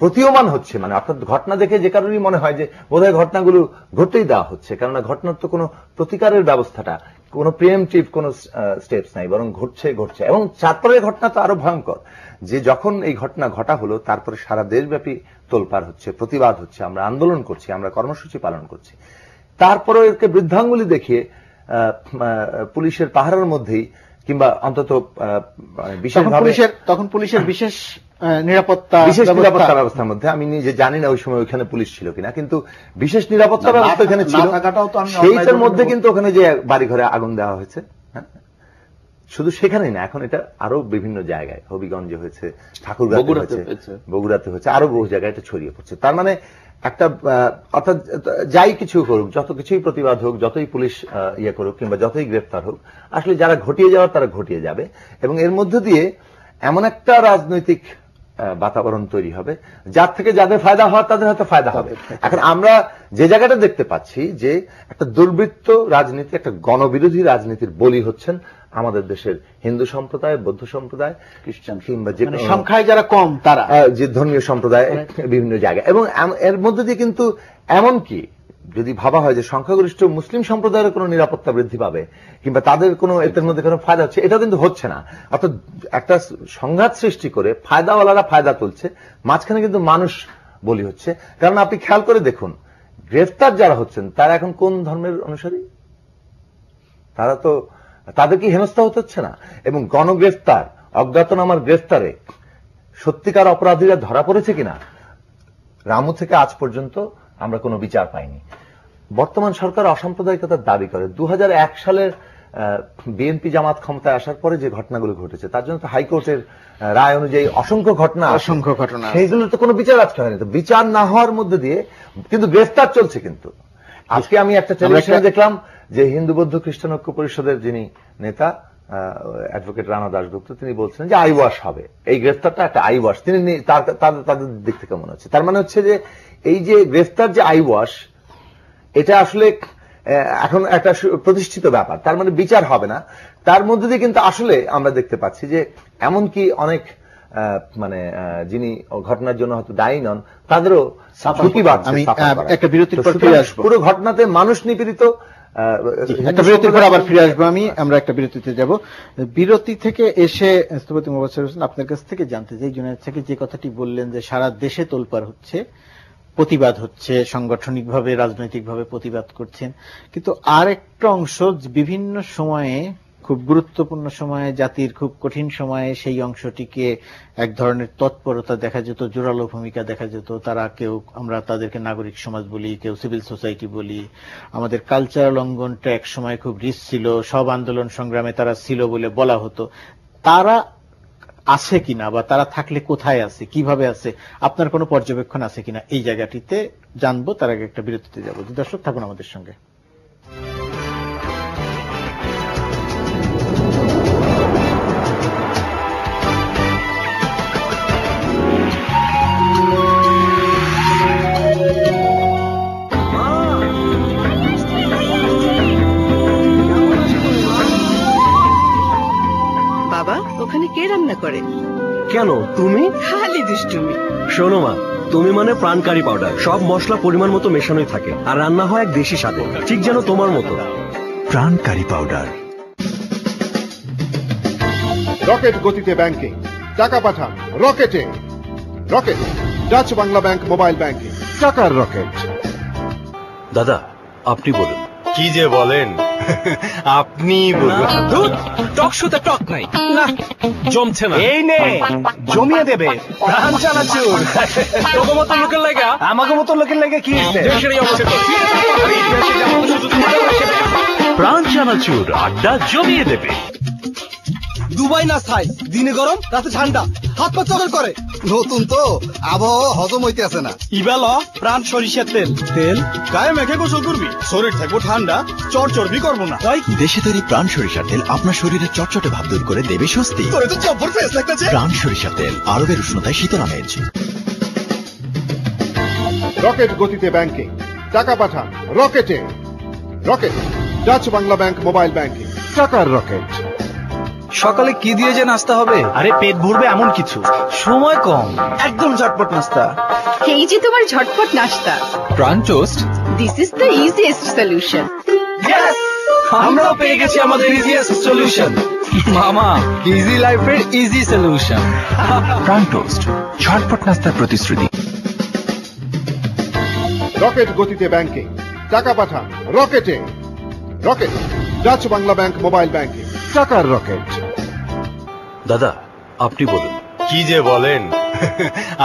প্রতীয়মান হচ্ছে মানে অর্থাৎ ঘটনা দেখে যে কারণেই মনে হয় যে বোধহয় ঘটনাগুলো ঘটতেই দেওয়া হচ্ছে, কেননা ঘটনার তো কোনো প্রতিকারের ব্যবস্থাটা, কোনো প্রিএমটিভ কোনো স্টেপস নাই, বরং ঘটছে ঘটছে। এবং তারপরের ঘটনা তো আরও ভয়ঙ্কর, যে যখন এই ঘটনা ঘটা হলো, তারপরে সারা দেশব্যাপী তোলপাড় হচ্ছে, প্রতিবাদ হচ্ছে, আমরা আন্দোলন করছি, আমরা কর্মসূচি পালন করছি। তারপরে একে বৃদ্ধাঙ্গুলি দেখিয়ে পুলিশের পাহারার মধ্যেই কিংবা অন্তত পুলিশের তখন পুলিশের বিশেষ নিরাপত্তা বিশেষ নিরাপত্তা ব্যবস্থার মধ্যে। আমি নিজে জানি না ওই সময় ওইখানে পুলিশ ছিল কিনা কিন্তু বিশেষ নিরাপত্তা ব্যবস্থা এখানে ছিল। সেইটার মধ্যে কিন্তু ওখানে যে বাড়ি ঘরে আগুন দেওয়া হয়েছে হ্যাঁ? শুধু সেখানেই না এখন এটা আরও বিভিন্ন জায়গায়। হবিগঞ্জে হয়েছে হয়েছে হয়েছে। বগুড়াতে হয়েছে আরও বহু জায়গায় এটা ছড়িয়ে পড়ছে। তার মানে একটা অর্থাৎ যাই কিছু করুক যত কিছুই প্রতিবাদ হোক যতই পুলিশ ইয়ে করুক কিংবা যতই গ্রেফতার হোক আসলে যারা ঘটিয়ে যাওয়ার তারা ঘটিয়ে যাবে। এবং এর মধ্য দিয়ে এমন একটা রাজনৈতিক বাতাবরণ তৈরি হবে যার থেকে যাদের ফায়দা হওয়ার তাদের হয়তো ফায়দা হবে। এখন আমরা যে জায়গাটা দেখতে পাচ্ছি যে একটা দুর্বৃত্ত রাজনীতি একটা গণবিরোধী রাজনীতির বলি হচ্ছেন আমাদের দেশের হিন্দু সম্প্রদায় বৌদ্ধ সম্প্রদায় খ্রিস্টান কিংবা যে মানে সংখ্যায় যারা কম তারা। যে ধর্মীয় সম্প্রদায় বিভিন্ন জায়গায়। এবং এর মধ্যে দিয়ে কিন্তু এমন কি যদি ভাবা হয় যে সংখ্যাগরিষ্ঠ মুসলিম সম্প্রদায়ের কোনো নিরাপত্তা বৃদ্ধি পাবে কিংবা তাদের কোনো এর মধ্যে কোনো ফায়দা হচ্ছে এটা কিন্তু হচ্ছে না। অর্থাৎ একটা সংঘাত সৃষ্টি করে ফায়দাওয়ালারা ফায়দা তুলছে মাঝখানে কিন্তু মানুষ বলি হচ্ছে। কারণ আপনি খেয়াল করে দেখুন গ্রেফতার যারা হচ্ছেন তারা এখন কোন ধর্মের অনুসারী? তারা তো তাদের কি হেনস্থা হতে হচ্ছে না। এবং গণগ্রেফতার অজ্ঞাতনামার গ্রেফতারে সত্যিকার অপরাধীরা ধরা পড়েছে কিনা রামু থেকে আজ পর্যন্ত আমরা কোনো বিচার পাইনি। বর্তমান সরকার অসাম্প্রদায়িকতার দাবি করে। দু সালের বিএনপি জামাত ক্ষমতায় আসার পরে যে ঘটনাগুলো ঘটেছে তার জন্য তো হাইকোর্টের রায় অনুযায়ী অসংখ্য ঘটনা অসংখ্য ঘটনা সেইগুলো তো কোনো বিচার আজকে হয়নি। তো বিচার না হওয়ার মধ্যে দিয়ে কিন্তু গ্রেফতার চলছে কিন্তু। আজকে আমি একটা টেলিভিশনে একটা- দেখলাম যে হিন্দু বৌদ্ধ খ্রিস্টান ঐক্য পরিষদের যিনি নেতা অ্যাডভোকেট রানা দাশগুপ্ত তিনি বলছেন যে আই ওয়াশ হবে। এই গ্রেফতারটা একটা আই ওয়াশ তিনি তার- তাদের দিক থেকে মনে হচ্ছে। তার মানে হচ্ছে যে এই যে গ্রেফতার যে আই ওয়াশ এটা আসলে এখন একটা প্রতিষ্ঠিত ব্যাপার। তার মানে বিচার হবে না। তার মধ্যে দিয়ে কিন্তু আসলে আমরা দেখতে পাচ্ছি যে এমনকি অনেক আহ, মানে যিনি ঘটনার জন্য হয়তো দায়ী নন তাদেরও ঝুঁকি বাড়ছে। একটা বিরতির পর ঘটনাতে মানুষ নিপীড়িত একটা বিরতির পর আবার ফিরে আসব আমি আমরা একটা বিরতিতে যাব। বিরতি থেকে এসে স্থপতি মোবাসের হোসেন আপনার কাছ থেকে জানতে চাই জুনায়দ থেকে যে কথাটি বললেন যে সারা দেশে তোলপাড় হচ্ছে প্রতিবাদ হচ্ছে সাংগঠনিকভাবে রাজনৈতিকভাবে প্রতিবাদ করছেন। কিন্তু আর একটা অংশ বিভিন্ন সময়ে খুব গুরুত্বপূর্ণ সময়ে, জাতির খুব কঠিন সময়ে সেই অংশটিকে এক ধরনের তৎপরতা দেখা যেত, জোরালো ভূমিকা দেখা যেত। তারা কেউ, আমরা তাদেরকে নাগরিক সমাজ বলি, কেউ সিভিল সোসাইটি বলি। আমাদের কালচারাল অঙ্গনটা এক সময় খুব রিচ ছিল, সব আন্দোলন সংগ্রামে তারা ছিল বলে বলা হতো। তারা আছে কিনা বা তারা থাকলে কোথায় আছে, কীভাবে আছে, আপনার কোনো পর্যবেক্ষণ আছে কিনা এই জায়গাটিতে জানব, তার আগে একটা বিরতিতে যাব। দর্শক, থাকুন আমাদের সঙ্গে। কেন? তুমি? খালি দুষ্টুমি। শোনো মা তুমি মানে প্রাণকারী পাউডার। সব মশলা পরিমাণ মতো মেশানোই থাকে। আর রান্না হয় এক দেশি স্বাদে। ঠিক যেন তোমার মতো। প্রাণকারী পাউডার। রকেট গতিতে ব্যাংকিং। টাকা পাঠান। রকেটে। Rocket. Dutch Bangla bank mobile banking. টাকার রকেট। দাদা আপনি বলুন। কি যে বলেন? [laughs] আপনি দুধ টক শুতে টক নাই। না জমছে না। এই নে জমিয়ে দেবে। প্রাণ চানাচুর তোর মতো লোকের লাগা? আমাকে মতো লোকের লাগে কি প্রাণ চানাচুর আড্ডা জমিয়ে দেবে। দুবাই না ছাই দিনে গরম রাতে ঠান্ডা। হাত পা চকর করে। নতুন তো আবহাওয়া হজম হইতে আছে না। ইবেল প্রাণ সরিষার তেল। তেল? গায়ে মেখে গোসল করবি? শরীর থাকব ঠান্ডা চর চর্বি করব না। তাই কি? দেশে তৈরি প্রাণ সরিষা তেল আপনার শরীরে চটচটে ভাব দূর করে দেবে স্বস্তি। প্রাণ সরিষা তেল আরবের উষ্ণতায় শীতল আমেজ। রকেট গতিতে ব্যাংকিং টাকা পাঠান রকেটে। Rocket Dutch Bangla bank mobile banking. টাকার রকেট। সকালে কি দিয়ে যে নাস্তা হবে? আরে পেট ভরবে এমন কিছু। সময় কম। একদম ঝটপট নাস্তা। এই যে তোমার ঝটপট নাস্তা। Pran toast? This is the easiest solution আমরাও পেয়ে গেছি আমাদের ইজিয়েস্ট সলিউশন মামা ইজি লাইফের ইজি সলিউশন প্রাণ টোস্ট ঝটপট নাস্তার প্রতিশ্রুতি। রকেট গতিতে ব্যাংকিং টাকা পাঠান রকেটে। Rocket Dutch Bangla bank mobile banking টাকার রকেট। দাদা আপনি বলুন। কি যে বলেন?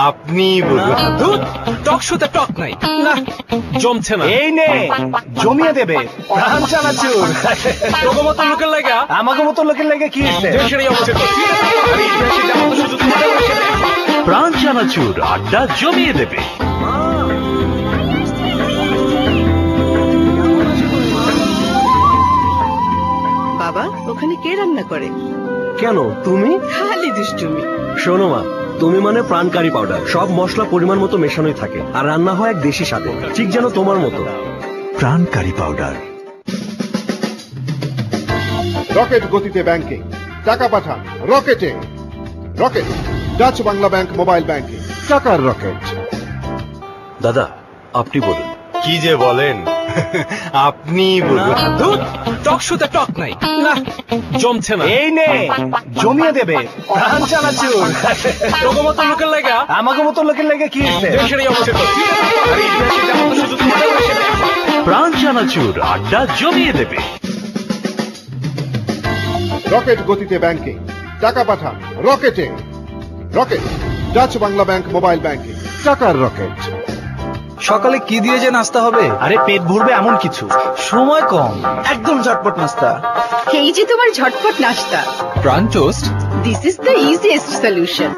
আপনি বলুন। টক শুতে টক নাই। না জমছে না। এই নে জমিয়ে দেবে। প্রাণ চানাচুর তোর মতো লোকের লাগা আমাকে মতো লোকের লাগে কি প্রাণ চানাচুর আড্ডা জমিয়ে দেবে। বাবা ওখানে কে রান্না করে? কেন? তুমি? খালি দুষ্টুমি। শোনো মা তুমি মানে প্রাণকারী পাউডার। সব মশলা পরিমাণ মতো মেশানোই থাকে আর রান্না হয় এক দেশি স্বাদে ঠিক যেন তোমার মতো। প্রাণকারী পাউডার। রকেট গতিতে ব্যাংকিং। টাকা পাঠান রকেটে। Rocket Dutch Bangla bank mobile banking. টাকার রকেট। দাদা আপনি বলুন। কি যে বলেন। আপনি বলুন। টক শুতে টক নাই। না জমছে না। এই নে জমিয়ে দেবে। প্রাণ চানাচুর তোর মতো লোকের লাগা? আমাকে মতো লোকের লাগে কি দেশের এই অবস্থা প্রাণ চানাচুর আড্ডা জমিয়ে দেবে। রকেট গতিতে ব্যাংকিং টাকা পাঠান রকেটে। Rocket Dutch Bangla bank mobile banking টাকার রকেট। সকালে কি দিয়ে যে নাস্তা হবে? আরে পেট ভরবে এমন কিছু। সময় কম। একদম ঝটপট নাস্তা। এই যে তোমার ঝটপট নাস্তা। Pran toast? This is the easiest solution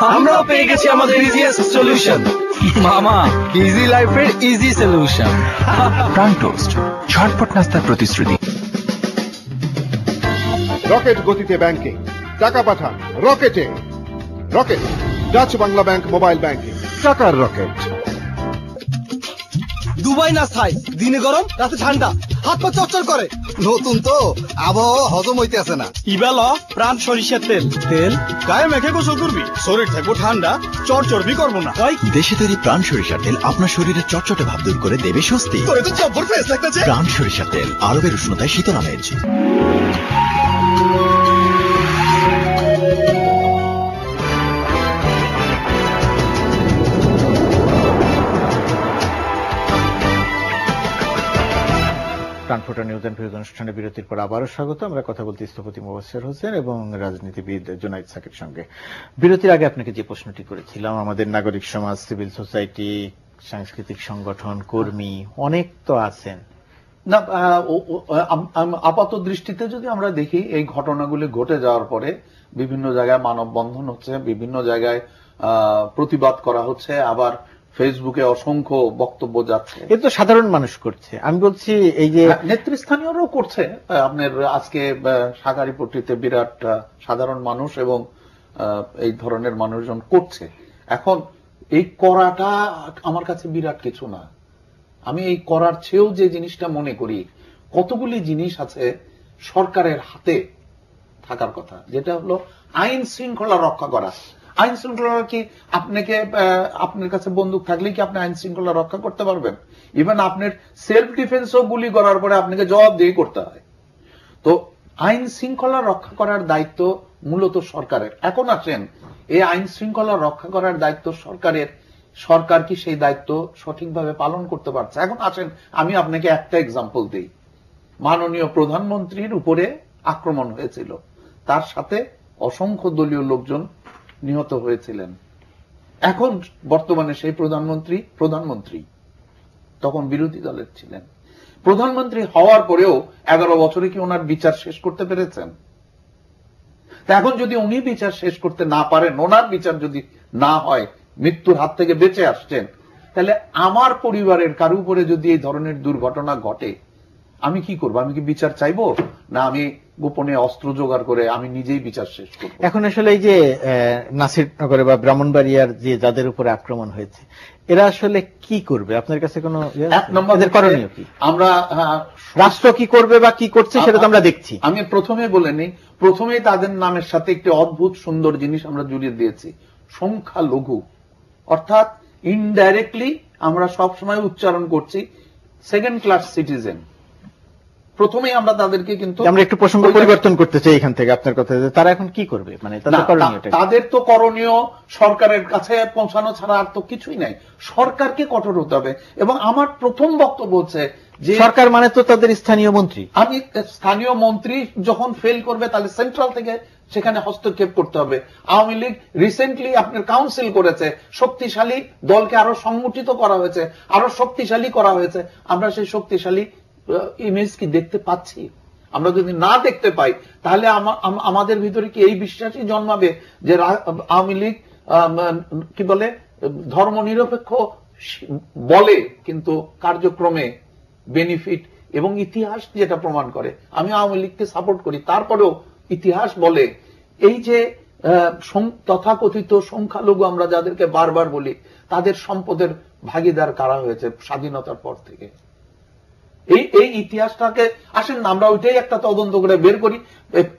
আমরাও পেয়ে গেছি আমাদের ইজিয়েস্ট সলিউশন মামা ইজি লাইফের ইজি সলিউশন প্রাণ টোস্ট ঝটপট নাস্তার প্রতিশ্রুতি। রকেট গতিতে ব্যাংকিং টাকা পাঠান রকেটে। Rocket Dutch Bangla bank mobile banking টাকার রকেট। দুবাই না ছাই দিনে গরম রাতে ঠান্ডা। হাত পা চরচর করে। নতুন তো আবহাওয়া হজম হইতে আছে না। ইবেল প্রাণ সরিষার তেল। তেল গায়ে মেখে গোসল করবি। শরীর থাকব ঠান্ডা চর চর্বি করব না। তাই দেশে তৈরি প্রাণ সরিষার তেল আপনার শরীরে চটচটে ভাব দূর করে দেবে স্বস্তি। প্রাণ সরিষার তেল আরবের উষ্ণতায় শীতল আমেজ। ট্রান্সপোর্টার নিউজ অ্যান্ড ভিউজ অনুষ্ঠানে বিরতির পর আবারও স্বাগত। আমরা কথা বলতে স্থপতি মোবাসের হোসেন এবং রাজনীতিবিদ জোনাইদ সাকির সঙ্গে। বিরতির আগে আপনাকে যে প্রশ্নটি করেছিলাম, আমাদের নাগরিক সমাজ, সিভিল সোসাইটি, সাংস্কৃতিক সংগঠন, কর্মী অনেক তো আছেন। না আপাত দৃষ্টিতে যদি আমরা দেখি, এই ঘটনাগুলি ঘটে যাওয়ার পরে বিভিন্ন জায়গায় মানববন্ধন হচ্ছে, বিভিন্ন জায়গায় প্রতিবাদ করা হচ্ছে, আবার ফেসবুকে অসংখ্য বক্তব্য যাচ্ছে। এ তো সাধারণ মানুষ করছে। আমি বলছি এই যে হ্যাঁ, নেতৃস্থানীয়রাও করছে। আপনার আজকে সাগারিপট্টিতে বিরাট সাধারণ মানুষ এবং এই ধরনের মানুষজন করছে। এখন এই করাটা আমার কাছে বিরাট কিছু না। আমি এই করার চেয়েও যে জিনিসটা মনে করি কতগুলি জিনিস আছে সরকারের হাতে থাকার কথা। যেটা হলো আইন শৃঙ্খলা রক্ষা করা। আইন শৃঙ্খলা কি আপনাকে আপনার কাছে বন্দুক থাকলে কি আপনি আইন শৃঙ্খলা রক্ষা করতে পারবেন? ইভেন আপনার সেলফ ডিফেন্সও গুলি করার পরে আপনাকে জবাবদিহি করতে হয়। তো আইন শৃঙ্খলা রক্ষা করার দায়িত্ব মূলত সরকারের। এখন আসেন, এই আইন শৃঙ্খলা রক্ষা করার দায়িত্ব সরকারের। সরকার কি সেই দায়িত্ব সঠিকভাবে পালন করতে পারছে? এখন আসেন, আমি আপনাকে একটা এক্সাম্পল দিই। মাননীয় প্রধানমন্ত্রীর উপরে আক্রমণ হয়েছিল। তার সাথে অসংখ্য দলীয় লোকজন নিহত হয়েছিলেন। এখন বর্তমানে সেই প্রধানমন্ত্রী প্রধানমন্ত্রী, তখন বিরোধী দলের ছিলেন। প্রধানমন্ত্রী হওয়ার পরেও এগারো বছরে কি ওনার বিচার শেষ করতে পেরেছেন? তা এখন যদি উনি বিচার শেষ করতে না পারেন, ওনার বিচার যদি না হয়, মৃত্যুর হাত থেকে বেঁচে আসছেন, তাহলে আমার পরিবারের কারও উপরে যদি এই ধরনের দুর্ঘটনা ঘটে, আমি কি করব? আমি কি বিচার চাইব? না, আমি গোপনে অস্ত্র জোগাড় করে আমি নিজেই বিচার শেষ করব। এখন আসলে এই যে নাসিরনগরে বা ব্রাহ্মণবাড়িয়ার যে যাদের উপরে আক্রমণ হয়েছে এরা আসলে কি করবে? আপনার কাছে কোনো ইয়ে এক নম্বর করণীয় কি? আমরা হ্যাঁ, রাষ্ট্র কি করবে বা কি করছে সেটা তো আমরা দেখছি। আমি প্রথমে বলে নিই প্রথমেই তাদের নামের সাথে একটি অদ্ভুত সুন্দর জিনিস আমরা জুড়িয়ে দিয়েছি সংখ্যা লঘু অর্থাৎ ইনডাইরেক্টলি আমরা সব সময় উচ্চারণ করছি সেকেন্ড ক্লাস সিটিজেন প্রথমেই আমরা তাদেরকে কিন্তু আমরা একটু প্রসঙ্গ পরিবর্তন করতে চাই এখান থেকে আপনার কথা তারা এখন কি করবে? মানে তাদের তো করণীয় সরকারের কাছে পৌঁছানো ছাড়া আর তো কিছুই নাই। সরকারকে কঠোর হতে হবে। এবং আমার প্রথম বক্তব্য হচ্ছে যে সরকার মানে তো তাদের স্থানীয় মন্ত্রী। আমি স্থানীয় মন্ত্রী যখন ফেল করবে তাহলে সেন্ট্রাল থেকে সেখানে হস্তক্ষেপ করতে হবে। আওয়ামী লীগ রিসেন্টলি আপনার কাউন্সিল করেছে শক্তিশালী দলকে আরও সংগঠিত করা হয়েছে আরও শক্তিশালী করা হয়েছে। আমরা সেই শক্তিশালী ইমেজ কি দেখতে পাচ্ছি? আমরা যদি না দেখতে পাই, তাহলে আমাদের ভিতরে কি এই বিশ্বাসই জন্মাবে যে আওয়ামী লীগ কি বলে ধর্ম নিরপেক্ষ বলে কিন্তু কার্যক্রমে বেনিফিট এবং ইতিহাস যেটা প্রমাণ করে। আমি আওয়ামী লীগকে সাপোর্ট করি, তারপরেও ইতিহাস বলে। এই যে তথাকথিত সংখ্যালঘু আমরা যাদেরকে বারবার বলি, তাদের সম্পদের ভাগিদার কারা হয়েছে স্বাধীনতার পর থেকে? এই এই ইতিহাসটাকে, আসেন আমরা ওইটাই একটা তদন্ত করে বের করি।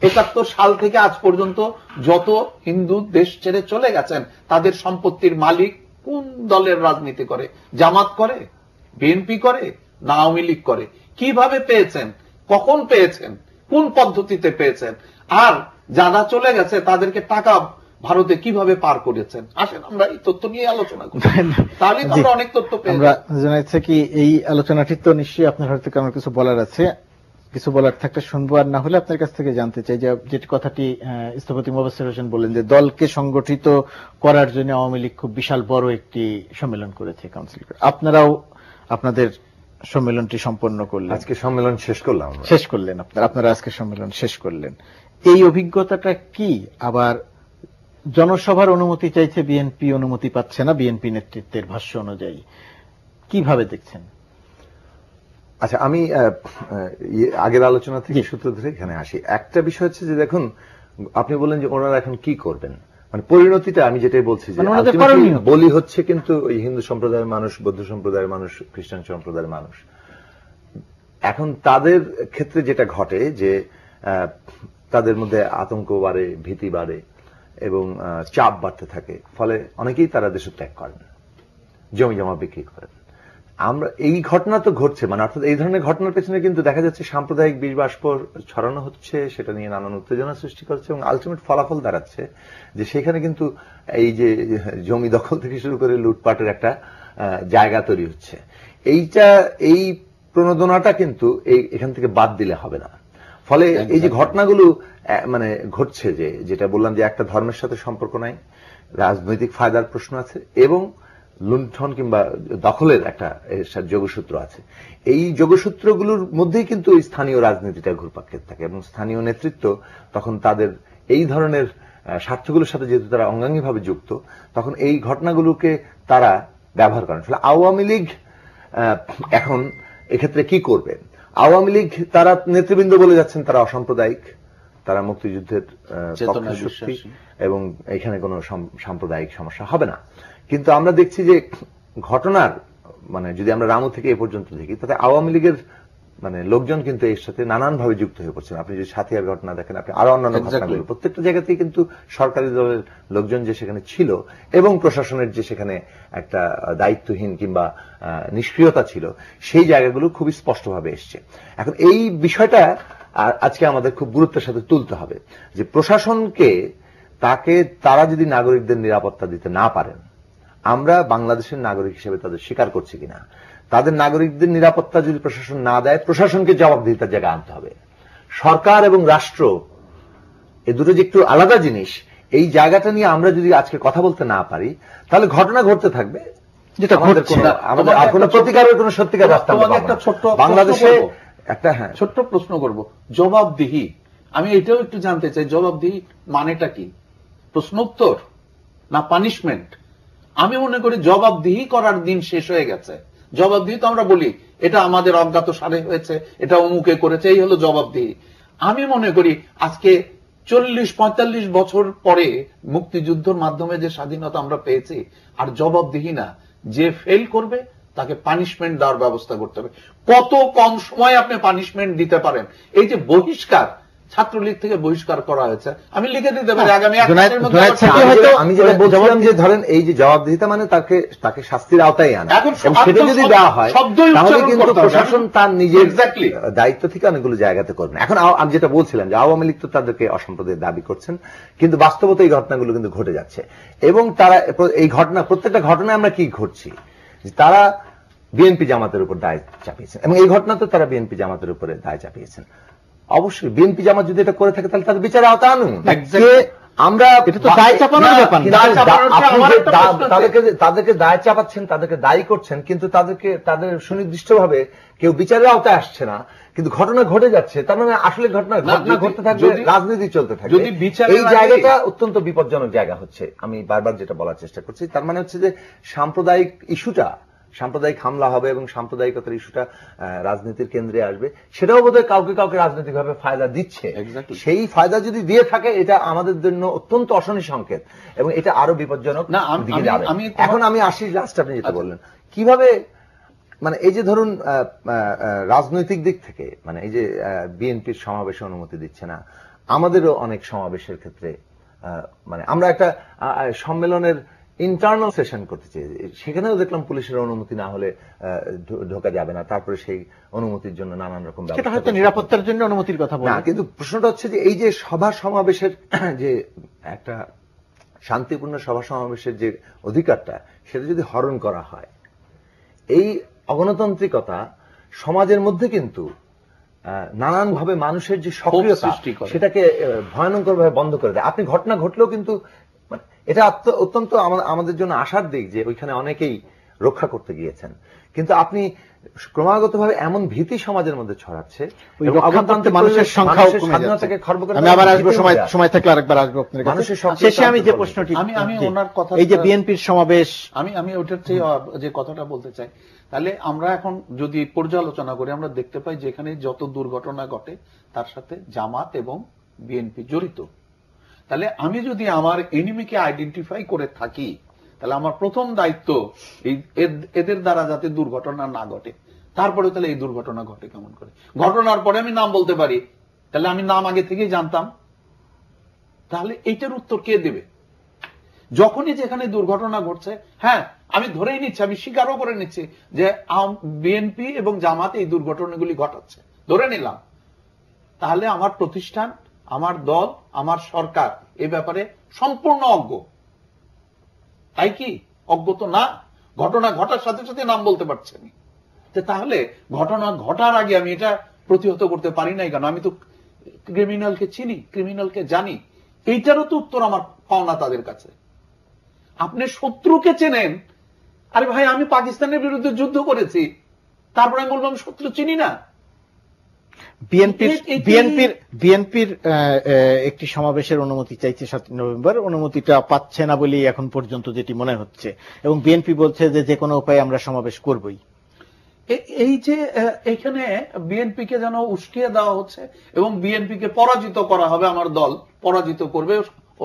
একাত্তর সাল থেকে আজ পর্যন্ত যত হিন্দু দেশ ছেড়ে চলে গেছেন, তাদের সম্পত্তির মালিক কোন দলের রাজনীতি করে? জামাত করে? বিএনপি করে? না আওয়ামী লীগ করে? কীভাবে পেয়েছেন? কখন পেয়েছেন? কোন পদ্ধতিতে পেয়েছেন? আর যারা চলে গেছে, তাদেরকে টাকা ভারতে কীভাবে পার করেছেন? আসেন আমরা এই তথ্য নিয়ে আলোচনা করি। তাহলে তো আমরা অনেক তথ্য পেয়ে আমরা যাব। জানাচ্ছে কি এই আলোচনাটি তো নিশ্চয়ই আপনার থেকে আমার কিছু বলার আছে। কিছু বলার থাকলে শুনব আর না হলে আপনার কাছ থেকে জানতে চাই। যে যে কথাটি স্থপতি মোবাসির হোসেন বললেন যে দলকে সংগঠিত করার জন্য আওয়ামী লীগ খুব বিশাল বড় একটি সম্মেলন করেছে কাউন্সিল করে। আপনারাও আপনাদের সম্মেলনটি সম্পন্ন করলেন। আজকে সম্মেলন শেষ করলাম শেষ করলেন আপনারা। আপনারা আজকে সম্মেলন শেষ করলেন। এই অভিজ্ঞতাটা কি? আবার জনসভার অনুমতি চাইছে বিএনপি অনুমতি পাচ্ছে না বিএনপি নেতৃত্বের ভাষ্য অনুযায়ী। কীভাবে দেখছেন? আচ্ছা আমি ইয়ে, আগের আলোচনা থেকে সূত্র ধরে এখানে আসি। একটা বিষয় হচ্ছে যে দেখুন আপনি বললেন যে ওনারা এখন কি করবেন? মানে পরিণতিটা আমি যেটাই বলছি যে মানে? বলি হচ্ছে কিন্তু ওই হিন্দু সম্প্রদায়ের মানুষ বৌদ্ধ সম্প্রদায়ের মানুষ খ্রিস্টান সম্প্রদায়ের মানুষ। এখন তাদের ক্ষেত্রে যেটা ঘটে যে আহ, তাদের মধ্যে আতঙ্ক বাড়ে ভীতি বাড়ে এবং চাপ বাড়তে থাকে। ফলে অনেকেই তারা দেশত্যাগ করেন, জমি জমা বিক্রি করেন। আমরা, এই ঘটনা তো ঘটছে মানে অর্থাৎ এই ধরনের ঘটনার পেছনে কিন্তু দেখা যাচ্ছে সাম্প্রদায়িক বিষ বাষ্প ছড়ানো হচ্ছে, সেটা নিয়ে নানান উত্তেজনা সৃষ্টি করছে এবং আলটিমেট ফলাফল দাঁড়াচ্ছে যে সেখানে কিন্তু এই যে জমি দখল থেকে শুরু করে লুটপাটের একটা জায়গা তৈরি হচ্ছে। এইটা, এই প্রণোদনাটা কিন্তু এই, এখান থেকে বাদ দিলে হবে না। ফলে এই যে ঘটনাগুলো মানে ঘটছে যে যেটা বললাম যে একটা ধর্মের সাথে সম্পর্ক নাই রাজনৈতিক ফায়দার প্রশ্ন আছে এবং লুণ্ঠন কিংবা দখলের একটা যোগসূত্র আছে। এই যোগসূত্রগুলোর মধ্যেই কিন্তু এই স্থানীয় রাজনীতিটা ঘুরপাক খেতে থাকে এবং স্থানীয় নেতৃত্ব তখন তাদের এই ধরনের স্বার্থগুলোর সাথে যেহেতু তারা অঙ্গাঙ্গিভাবে যুক্ত তখন এই ঘটনাগুলোকে তারা ব্যবহার করেন। ফলে আওয়ামী লীগ এখন এক্ষেত্রে কি করবে? আওয়ামী লীগ তারা নেতৃবৃন্দ বলে যাচ্ছেন তারা অসাম্প্রদায়িক তারা মুক্তিযুদ্ধের। এবং এখানে কোনো সাম্প্রদায়িক সমস্যা হবে না কিন্তু আমরা দেখছি যে ঘটনার মানে যদি আমরা রামু থেকে এ পর্যন্ত দেখি তাতে আওয়ামী লীগের মানে লোকজন কিন্তু এর সাথে নানানভাবে যুক্ত হয়ে পড়ছেন। আপনি যদি সাথিয়ার ঘটনা দেখেন আপনি আরও অন্যান্য ঘটনাগুলো প্রত্যেকটা জায়গাতেই কিন্তু সরকারি দলের লোকজন যে সেখানে ছিল এবং প্রশাসনের যে সেখানে একটা দায়িত্বহীন কিংবা নিষ্ক্রিয়তা ছিল সেই জায়গাগুলো খুবই স্পষ্টভাবে এসছে। এখন এই বিষয়টা আজকে আমাদের খুব গুরুত্বের সাথে তুলতে হবে যে প্রশাসনকে তাকে তারা যদি নাগরিকদের নিরাপত্তা দিতে না পারেন আমরা বাংলাদেশের নাগরিক হিসেবে তাদের স্বীকার করছি কিনা? তাদের নাগরিকদের নিরাপত্তা যদি প্রশাসন না দেয় প্রশাসনকে জবাবদিহিতার জায়গায় আনতে হবে। সরকার এবং রাষ্ট্র এ দুটো যে একটু আলাদা জিনিস এই জায়গাটা নিয়ে আমরা যদি আজকে কথা বলতে না পারি তাহলে ঘটনা ঘটতে থাকবে। যেটা আমাদের কোনো- আমাদের তোমাকে আর কোনো একটা প্রতিকারের কোনো সত্যিকার রাস্তা আমরা তোমাকে পাবো একটা ছোট্ট প্রশ্ন বাংলাদেশে করব। একটা হ্যাঁ। ছোট্ট প্রশ্ন করব। জবাবদিহি। আমি এটাও একটু জানতে চাই জবাবদিহি মানেটা কি? প্রশ্ন উত্তর না পানিশমেন্ট আমি মনে করি জবাবদিহি করার দিন শেষ হয়ে গেছে। জবাবদিহি তো আমরা বলি, এটা আমাদের অজ্ঞাত সারে হয়েছে, এটা অমুকে করেছে, এই হলো জবাবদিহি আমি মনে করি আজকে চল্লিশ, পঁয়তাল্লিশ বছর পরে মুক্তিযুদ্ধর মাধ্যমে যে স্বাধীনতা আমরা পেয়েছি, আর জবাবদিহি না, যে ফেল করবে, তাকে পানিশমেন্ট দেওয়ার ব্যবস্থা করতে হবে। কত কম সময় আপনি পানিশমেন্ট দিতে পারেন? এই যে বহিষ্কার ছাত্রলীগ থেকে বহিষ্কার করা হয়েছে। আমি লিখে দিতে পারি আগামী আমি যেটা- বলছিলাম যে ধরেন এই যে জবাবদিহিতা মানে তাকে তাকে শাস্তির আওতায় আনা। এখন সেটা যদি দেওয়া হয় তাহলে কিন্তু প্রশাসন তার নিজের. দায়িত্ব থেকে অনেকগুলো জায়গাতে করবে এখন আমি যেটা বলছিলাম যে আওয়ামী লীগ তো তাদেরকে অসম্প্রদায়ের দাবি করছেন কিন্তু বাস্তবতা এই ঘটনাগুলো কিন্তু ঘটে যাচ্ছে। এবং তারা এই ঘটনা প্রত্যেকটা ঘটনায় আমরা কি ঘটছি? যে তারা বিএনপি জামাতের উপর দায় চাপিয়েছেন। এবং এই ঘটনা তো তারা বিএনপি জামাতের উপরে দায় চাপিয়েছেন। অবশ্যই বিএনপি জামাত যদি এটা করে থাকে তাহলে তাদের বিচারে আওতা আনুন। আমরা এটা তো দায় চাপানোর ব্যাপার। তাদেরকে তাদেরকে দায় চাপাচ্ছেন তাদেরকে দায়ী করছেন কিন্তু তাদেরকে তাদের সুনির্দিষ্টভাবে কেউ বিচারের আওতায় আসছে না। কিন্তু ঘটনা ঘটে যাচ্ছে। তার মানে আসলে ঘটনা ঘটনা ঘটতে থাকবে রাজনীতি চলতে থাকবে। যদি বিচারের এই জায়গাটা অত্যন্ত বিপজ্জনক জায়গা হচ্ছে। আমি বারবার যেটা বলার চেষ্টা করছি তার মানে হচ্ছে যে সাম্প্রদায়িক ইস্যুটা সাম্প্রদায়িক হামলা হবে এবং সাম্প্রদায়িকতার ইস্যুটা রাজনীতির কেন্দ্রে আসবে। সেটাও বোধহয় কাউকে কাউকে রাজনৈতিকভাবে ফায়দা দিচ্ছে। সেই ফায়দা যদি দিয়ে থাকে এটা আমাদের জন্য অত্যন্ত অশনি সংকেত এবং এটা আরও বিপজ্জনক দিকে যাবে। এখন আমি আসি লাস্ট আপনি যেটা আচ্ছা। বললেন। কীভাবে মানে এই যে ধরুন রাজনৈতিক দিক থেকে মানে এই যে বিএনপির সমাবেশে অনুমতি দিচ্ছে না আমাদেরও অনেক সমাবেশের ক্ষেত্রে আহ, মানে আমরা একটা সম্মেলনের ইন্টারনাল সেশন করতে চাই। সেখানেও দেখলাম পুলিশের অনুমতি না হলে ঢোকা যাবে না। তারপরে সেই অনুমতির জন্য নানান রকম সেটা হয়তো নিরাপত্তার জন্য অনুমতির কথা না কিন্তু প্রশ্নটা হচ্ছে যে এই যে সভা সমাবেশের যে একটা শান্তিপূর্ণ সভা সমাবেশের যে অধিকারটা সেটা যদি হরণ করা হয় এই অগণতান্ত্রিকতা সমাজের মধ্যে কিন্তু নানান ভাবে মানুষের যে সক্রিয়তা। সেটাকে ভয়ানকর ভাবে বন্ধ করে দেয়। আপনি ঘটনা ঘটলেও কিন্তু এটা অত্যন্ত আমাদের জন্য আশার দিক যে ওইখানে অনেকেই রক্ষা করতে গিয়েছেন। কিন্তু আপনি ক্রমাগতভাবে এমন ভীতি সমাজের মধ্যে ছড়াচ্ছে মানুষের পরিবেশ, সংখ্যাও মানুষের কমে স্বাধীনতাকে যাচ্ছে। খর্ব করে আমি আবার আসব সময় সময় থাকলে আরেকবার আসব মানুষের শেষে আমি যে প্রশ্নটি আমি- আমি ওনার কথা- এই যে বিএনপির সমাবেশ আমি আমি ওটার চেয়ে যে কথাটা বলতে চাই তাহলে আমরা এখন যদি পর্যালোচনা করি আমরা দেখতে পাই যেখানে যত দুর্ঘটনা ঘটে তার সাথে জামাত এবং বিএনপি জড়িত। তাহলে আমি যদি আমার এনিমিকে আইডেন্টিফাই করে থাকি, তাহলে আমার প্রথম দায়িত্ব এই এদের দ্বারা যাতে দুর্ঘটনা না ঘটে। তারপরে তাহলে এই দুর্ঘটনা ঘটে কেমন করে? ঘটনার পরে আমি নাম বলতে পারি। তাহলে আমি নাম আগে থেকেই জানতাম। তাহলে এইটার উত্তর কে দেবে? যখনই যেখানে দুর্ঘটনা ঘটছে হ্যাঁ আমি ধরেই নিচ্ছি, আমি স্বীকারও করে নিচ্ছি যে বিএনপি এবং জামাত এই দুর্ঘটনাগুলি ঘটাচ্ছে। ধরে নিলাম। তাহলে আমার প্রতিষ্ঠান আমার দল, আমার সরকার, এ ব্যাপারে সম্পূর্ণ অজ্ঞ। তাই কি? অজ্ঞ তো না। ঘটনা ঘটার সাথে সাথে নাম বলতে পারছি আমি তাহলে ঘটনা ঘটার আগে আমি এটা প্রতিহত করতে পারি নাই কেন? আমি তো ক্রিমিনালকে চিনি ক্রিমিনালকে জানি। এইটারও তো উত্তর আমার পাওনা তাদের কাছে। আপনি শত্রুকে চেনেন। আরে ভাই, আমি পাকিস্তানের বিরুদ্ধে যুদ্ধ করেছি। তারপরে আমি বলব আমি শত্রু চিনি না। বিএনপির বিএনপির বিএনপির একটি সমাবেশের অনুমতি চাইছে সাত নভেম্বর। অনুমতিটা পাচ্ছে না বলেই এখন পর্যন্ত যেটি মনে হচ্ছে। এবং বিএনপি বলছে যে যে কোনো উপায়ে আমরা সমাবেশ করবই। এই যে এখানে বিএনপি কে যেন উস্কিয়ে দেওয়া হচ্ছে এবং বিএনপি কে পরাজিত করা হবে আমার দল পরাজিত করবে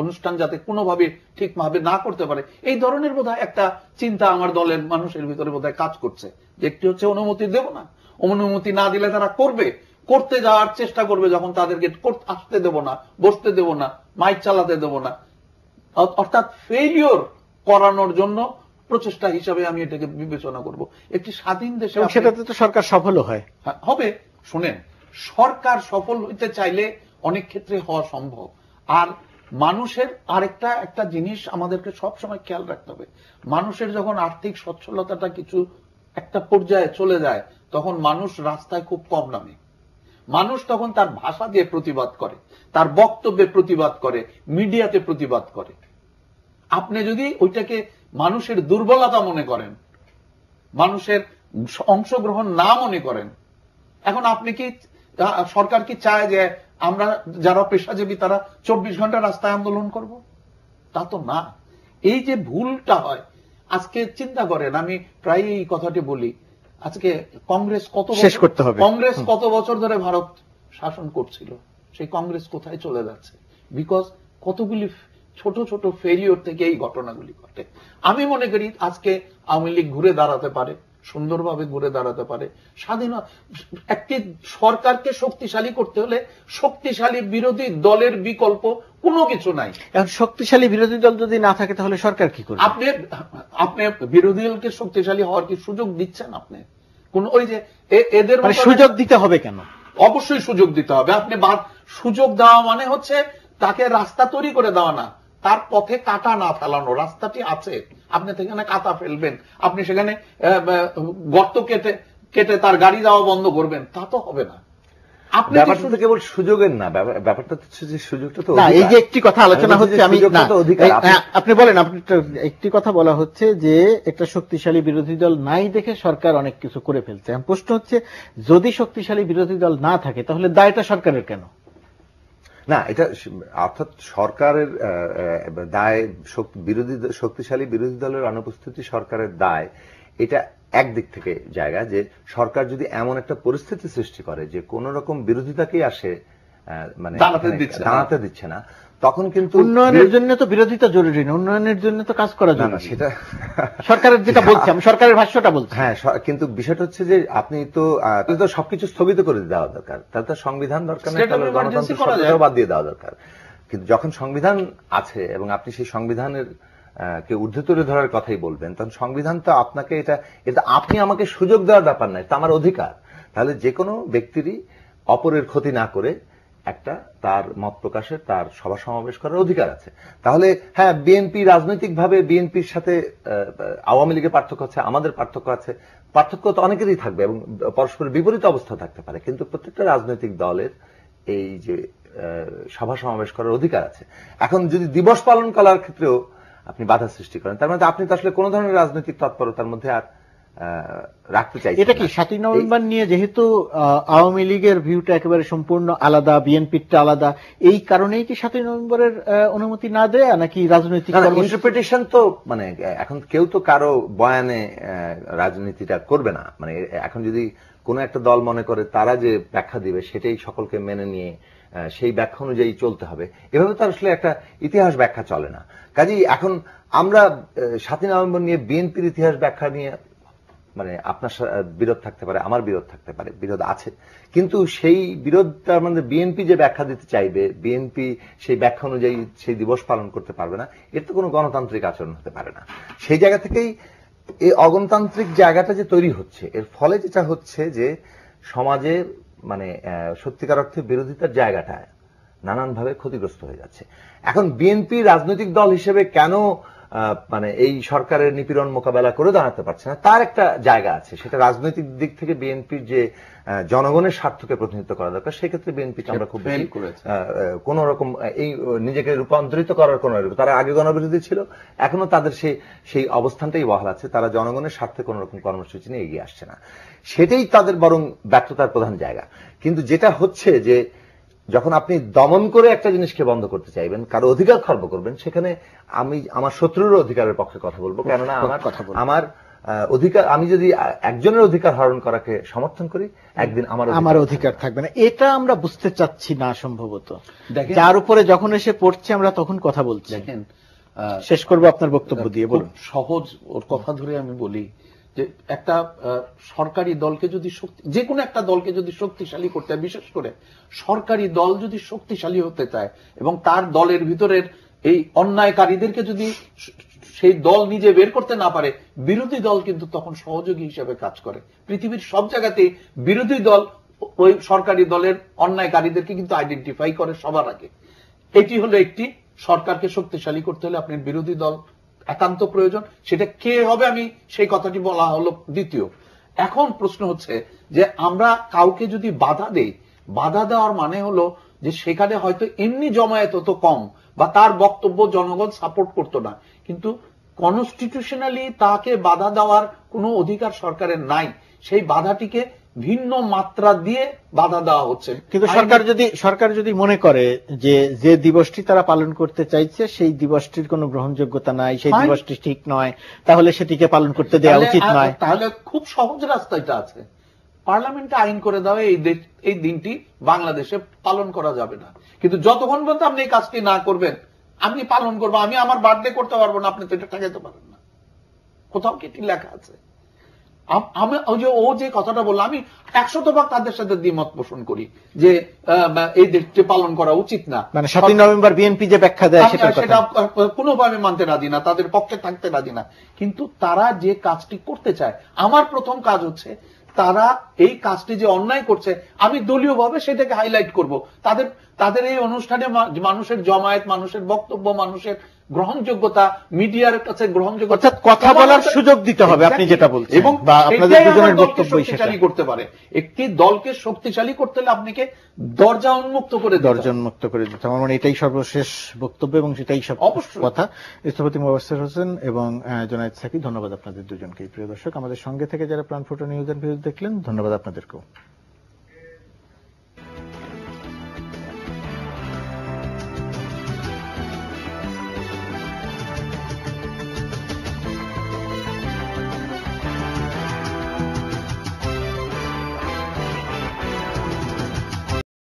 অনুষ্ঠান যাতে কোনোভাবে ঠিকভাবে না করতে পারে এই ধরনের বোধহয় একটা চিন্তা আমার দলের মানুষের ভিতরে বোধহয় কাজ করছে। যে একটি হচ্ছে অনুমতি দেব না। অনুমতি না দিলে তারা করবে। করতে যাওয়ার চেষ্টা করবে যখন তাদেরকে আসতে দেব না বসতে দেব না মাইক চালাতে দেব না। অর্থাৎ ফেলিওর করানোর জন্য প্রচেষ্টা হিসাবে আমি এটাকে বিবেচনা করব। একটি স্বাধীন দেশে সেটাতে তো সরকার সফলও হয়। হ্যাঁ, হবে শুনেন সরকার সফল হইতে চাইলে অনেক ক্ষেত্রে হওয়া সম্ভব। আর মানুষের আরেকটা একটা জিনিস আমাদেরকে সব সময় খেয়াল রাখতে হবে। মানুষের যখন আর্থিক সচ্ছলতাটা কিছু একটা পর্যায়ে চলে যায় তখন মানুষ রাস্তায় খুব কম নামে। মানুষ তখন তার ভাষা দিয়ে প্রতিবাদ করে, তার বক্তব্যে প্রতিবাদ করে, মিডিয়াতে প্রতিবাদ করে। আপনি যদি ওইটাকে মানুষের দুর্বলতা মনে করেন, মানুষের অংশগ্রহণ না মনে করেন, এখন আপনি কি সরকার কি চায় যে আমরা যারা পেশাজীবী, তারা চব্বিশ ঘণ্টা রাস্তায় আন্দোলন করব? তা তো না। এই যে ভুলটা হয়, আজকে চিন্তা করেন, আমি প্রায় এই কথাটি বলি আজকে কংগ্রেস কত শেষ করতে হবে। কংগ্রেস কত বছর ধরে ভারত শাসন করছিল? সেই কংগ্রেস কোথায় চলে যাচ্ছে? বিকজ কতগুলি ছোট ছোট ফেরিওর থেকে এই ঘটনাগুলি ঘটে। আমি মনে করি আজকে আওয়ামী লীগ ঘুরে দাঁড়াতে পারে সুন্দরভাবে ঘুরে দাঁড়াতে পারে। স্বাধীন একটি সরকারকে শক্তিশালী করতে হলে শক্তিশালী বিরোধী দলের বিকল্প কোনো কিছু নাই। এখন শক্তিশালী বিরোধী দল যদি না থাকে তাহলে সরকার কি করবে? আপনি আপনি বিরোধী দলকে শক্তিশালী হওয়ার কি সুযোগ দিচ্ছেন আপনি? কোন ওই যে এদের মানে সুযোগ দিতে হবে কেন? অবশ্যই সুযোগ দিতে হবে। আপনি সুযোগ দেওয়া মানে হচ্ছে তাকে রাস্তা তৈরি করে দেওয়া না। তার পথে কাটা না ফেলানো। রাস্তাটি আছে। আপনি সেখানে কাটা ফেলবেন। আপনি সেখানে গর্ত কেটে কেটে তার গাড়ি যাওয়া বন্ধ করবেন। তা তো হবে না। আপনি ব্যাপারটা তো কেবল সুযোগের না ব্যাপারটা হচ্ছে যে সুযোগটা তো না এই যে একটি কথা আলোচনা হচ্ছে আমি সুযোগটা না তো অধিকার। এই- আপনি- হ্যাঁ, বলেন আপনি একটি কথা বলা হচ্ছে যে একটা শক্তিশালী বিরোধী দল নাই দেখে সরকার অনেক কিছু করে ফেলছে। প্রশ্ন হচ্ছে যদি শক্তিশালী বিরোধী দল না থাকে তাহলে দায়টা সরকারের কেন? না এটা অর্থাৎ সরকারের দায় বিরোধী শক্তিশালী বিরোধী দলের অনুপস্থিতি সরকারের দায়। এটা একদিক থেকে জায়গা যে সরকার যদি এমন একটা পরিস্থিতি সৃষ্টি করে যে কোন রকম বিরোধিতাকেই আসে মানে দাঁড়াতে দিচ্ছে না। দাঁড়াতে দিচ্ছে না তখন কিন্তু উন্নয়নের জন্য তো বিরোধিতা জরুরি না উন্নয়নের জন্য তো কাজ করা না না জরুরি সেটা সরকারের যেটা [laughs] বলছি আমি সরকারের ভাষ্যটা বলছি হ্যাঁ কিন্তু বিষয়টা হচ্ছে যে আপনি তো তো সবকিছু স্থগিত করে দেওয়া দরকার তাহলে তো সংবিধান দরকার নেই তাহলে গণতন্ত্র যায়। বাদ দিয়ে দেওয়া দরকার কিন্তু যখন সংবিধান আছে এবং আপনি সেই সংবিধানের কে ঊর্ধ্বে তুলে ধরার কথাই বলবেন তখন সংবিধান তো আপনাকে এটা এটা আপনি আমাকে সুযোগ দেওয়ার ব্যাপার নাই তা আমার অধিকার। তাহলে যে কোনো ব্যক্তিরই অপরের ক্ষতি না করে একটা তার মত প্রকাশের, তার সভা সমাবেশ করার অধিকার আছে। তাহলে হ্যাঁ বিএনপি রাজনৈতিকভাবে বিএনপির সাথে আওয়ামী লীগের পার্থক্য আছে, আমাদের পার্থক্য আছে। পার্থক্য তো অনেকেরই থাকবে এবং পরস্পরের বিপরীত অবস্থা থাকতে পারে, কিন্তু প্রত্যেকটা রাজনৈতিক দলের এই যে সভা সমাবেশ করার অধিকার আছে। এখন যদি দিবস পালন করার ক্ষেত্রেও আপনি বাধা সৃষ্টি করেন। তার মানে আপনি তো আসলে কোনো ধরনের রাজনৈতিক তৎপরতার মধ্যে আর রাখতে চাইছেন এটা কি সাতই নভেম্বর নিয়ে যেহেতু আওয়ামী লীগের ভিউটা একেবারে সম্পূর্ণ আলাদা বিএনপিরটা আলাদা এই কারণেই কি সাতই নভেম্বরের অনুমতি না দেয়া নাকি রাজনৈতিক ইন্টারপ্রিটেশন তো মানে এখন কেউ তো কারও বয়ানে আহ, রাজনীতিটা করবে না। মানে এখন যদি কোনো একটা দল মনে করে তারা যে ব্যাখ্যা দিবে সেটাই সকলকে মেনে নিয়ে আহ, সেই ব্যাখ্যা অনুযায়ী চলতে হবে। এভাবে তো আসলে একটা ইতিহাস ব্যাখ্যা চলে না। কাজেই এখন আমরা সাতই নভেম্বর নিয়ে বিএনপির ইতিহাস ব্যাখ্যা নিয়ে মানে আপনার বিরোধ থাকতে পারে, আমার বিরোধ থাকতে পারে, বিরোধ আছে। কিন্তু সেই বিরোধটার মধ্যে বিএনপি যে ব্যাখ্যা দিতে চাইবে, বিএনপি সেই ব্যাখ্যা অনুযায়ী সেই দিবস পালন করতে পারবে না, এর তো কোনো গণতান্ত্রিক আচরণ হতে পারে না। সেই জায়গা থেকেই এই অগণতান্ত্রিক জায়গাটা যে তৈরি হচ্ছে, এর ফলে যেটা হচ্ছে যে সমাজের মানে সত্যিকার অর্থে বিরোধিতার জায়গাটা নানানভাবে ক্ষতিগ্রস্ত হয়ে যাচ্ছে। এখন বিএনপি রাজনৈতিক দল হিসেবে কেন মানে এই সরকারের নিপীড়ন মোকাবেলা করে দাঁড়াতে পারছে না তার একটা জায়গা আছে। সেটা রাজনৈতিক দিক থেকে বিএনপির যে জনগণের স্বার্থকে প্রতিনিধিত্ব করা দরকার সেক্ষেত্রে বিএনপিকে আমরা খুব বেশি, কোন রকম এই নিজেকে রূপান্তরিত করার কোন তারা আগে গণবিরোধী ছিল এখনও তাদের সেই সেই অবস্থানটাই বহাল আছে তারা জনগণের স্বার্থে কোন রকম কর্মসূচি নিয়ে এগিয়ে আসছে না। সেটাই তাদের বরং ব্যর্থতার প্রধান জায়গা। কিন্তু যেটা হচ্ছে যে যখন আপনি দমন করে একটা জিনিসকে বন্ধ করতে চাইবেন কারও অধিকার খর্ব করবেন সেখানে আমি আমার শত্রুর অধিকারের পক্ষে কথা বলব। কেননা আমার কথা বলব। আমার অধিকার আমি যদি একজনের অধিকার হরণ করাকে সমর্থন করি একদিন আমার আমার অধিকার থাকবে না। এটা আমরা বুঝতে চাচ্ছি না সম্ভবত। দেখেন- যার উপরে যখন এসে পড়ছে আমরা তখন কথা বলছি। দেখেন শেষ করব আপনার বক্তব্য দিয়ে বলুন। সহজ ওর কথা ধরে আমি বলি যে একটা সরকারি দলকে যদি শক্তি যে কোনো একটা দলকে যদি শক্তিশালী করতে হয়, বিশেষ করে সরকারি দল যদি শক্তিশালী হতে চায় এবং তার দলের ভিতরের এই অন্যায়কারীদেরকে যদি সেই দল নিজে বের করতে না পারে, বিরোধী দল কিন্তু তখন সহযোগী হিসেবে কাজ করে। পৃথিবীর সব জায়গাতেই বিরোধী দল ওই সরকারি দলের অন্যায়কারীদেরকে কিন্তু আইডেন্টিফাই করে সবার আগে। এটি হলো একটি সরকারকে শক্তিশালী করতে হলে আপনার বিরোধী দল একান্ত প্রয়োজন, সেটা কে হবে আমি সেই কথাটি বলা হলো দ্বিতীয়। এখন প্রশ্ন হচ্ছে যে আমরা কাউকে যদি বাধা দেই, বাধা দেওয়ার মানে হলো যে সেখানে হয়তো এমনি জমায়েত হতো কম বা তার বক্তব্য জনগণ সাপোর্ট করতো না। কিন্তু কনস্টিটিউশনালি তাকে বাধা দেওয়ার কোনো অধিকার সরকারের নাই। সেই বাধাটিকে ভিন্ন মাত্রা দিয়ে বাধা দেওয়া হচ্ছে। কিন্তু সরকার যদি সরকার যদি মনে করে যে যে দিবসটি তারা পালন করতে চাইছে সেই দিবসটির কোনো গ্রহণযোগ্যতা নাই সেই দিবসটি ঠিক নয় তাহলে সেটিকে পালন করতে দেওয়া উচিত নয়। তাহলে খুব সহজ রাস্তা এটা আছে। পার্লামেন্টে আইন করে দেওয়া এই এই দিনটি বাংলাদেশে পালন করা যাবে না। কিন্তু যতক্ষণ পর্যন্ত আপনি এই কাজটি না করবেন আমি পালন করব আমি আমার বার্থডে করতে পারব না আপনি তো এটা ঠেকাতে পারেন না। কোথাও কি লেখা আছে? আম- ওই যে ও যে কথাটা বলল আমি একশত ভাগ তাদের সাথে দ্বিমত পোষণ করি যে এই দিনটি পালন করা উচিত না। মানে সাতই নভেম্বর বিএনপি যে ব্যাখ্যা দেয় সেটা কোনোভাবে মানতে রাজি না তাদের পক্ষে থাকতে রাজি না। কিন্তু তারা যে কাজটি করতে চায় আমার প্রথম কাজ হচ্ছে তারা এই কাজটি যে অন্যায় করছে আমি দলীয়ভাবে সেটাকে হাইলাইট করব। তাদের তাদের এই অনুষ্ঠানে মানুষের জমায়েত মানুষের বক্তব্য মানুষের গ্রহণযোগ্যতা মিডিয়ার কাছে গ্রহণযোগ্যতা অর্থাৎ কথা বলার সুযোগ দিতে হবে, আপনি যেটা বলছেন। এবং বা আপনাদের দুজনের দলকে শক্তিশালী করতে পারে একটি দলকে শক্তিশালী করতে হলে আপনাকে দরজা উন্মুক্ত করে দিতে হবে। দর্জন মুক্ত করে দিতে আমার মনে এটাই সর্বশেষ বক্তব্য এবং সেটাই সব অবশ্যই। কথা স্থপতি মোবাস্সর হোসেন এবং আহ, সাকি ধন্যবাদ আপনাদের দুজনকে প্রিয় দর্শক আমাদের সঙ্গে থেকে যারা প্রাণ ফোটো নিউজ এন্ড ভিউজ দেখলেন ধন্যবাদ আপনাদেরকেও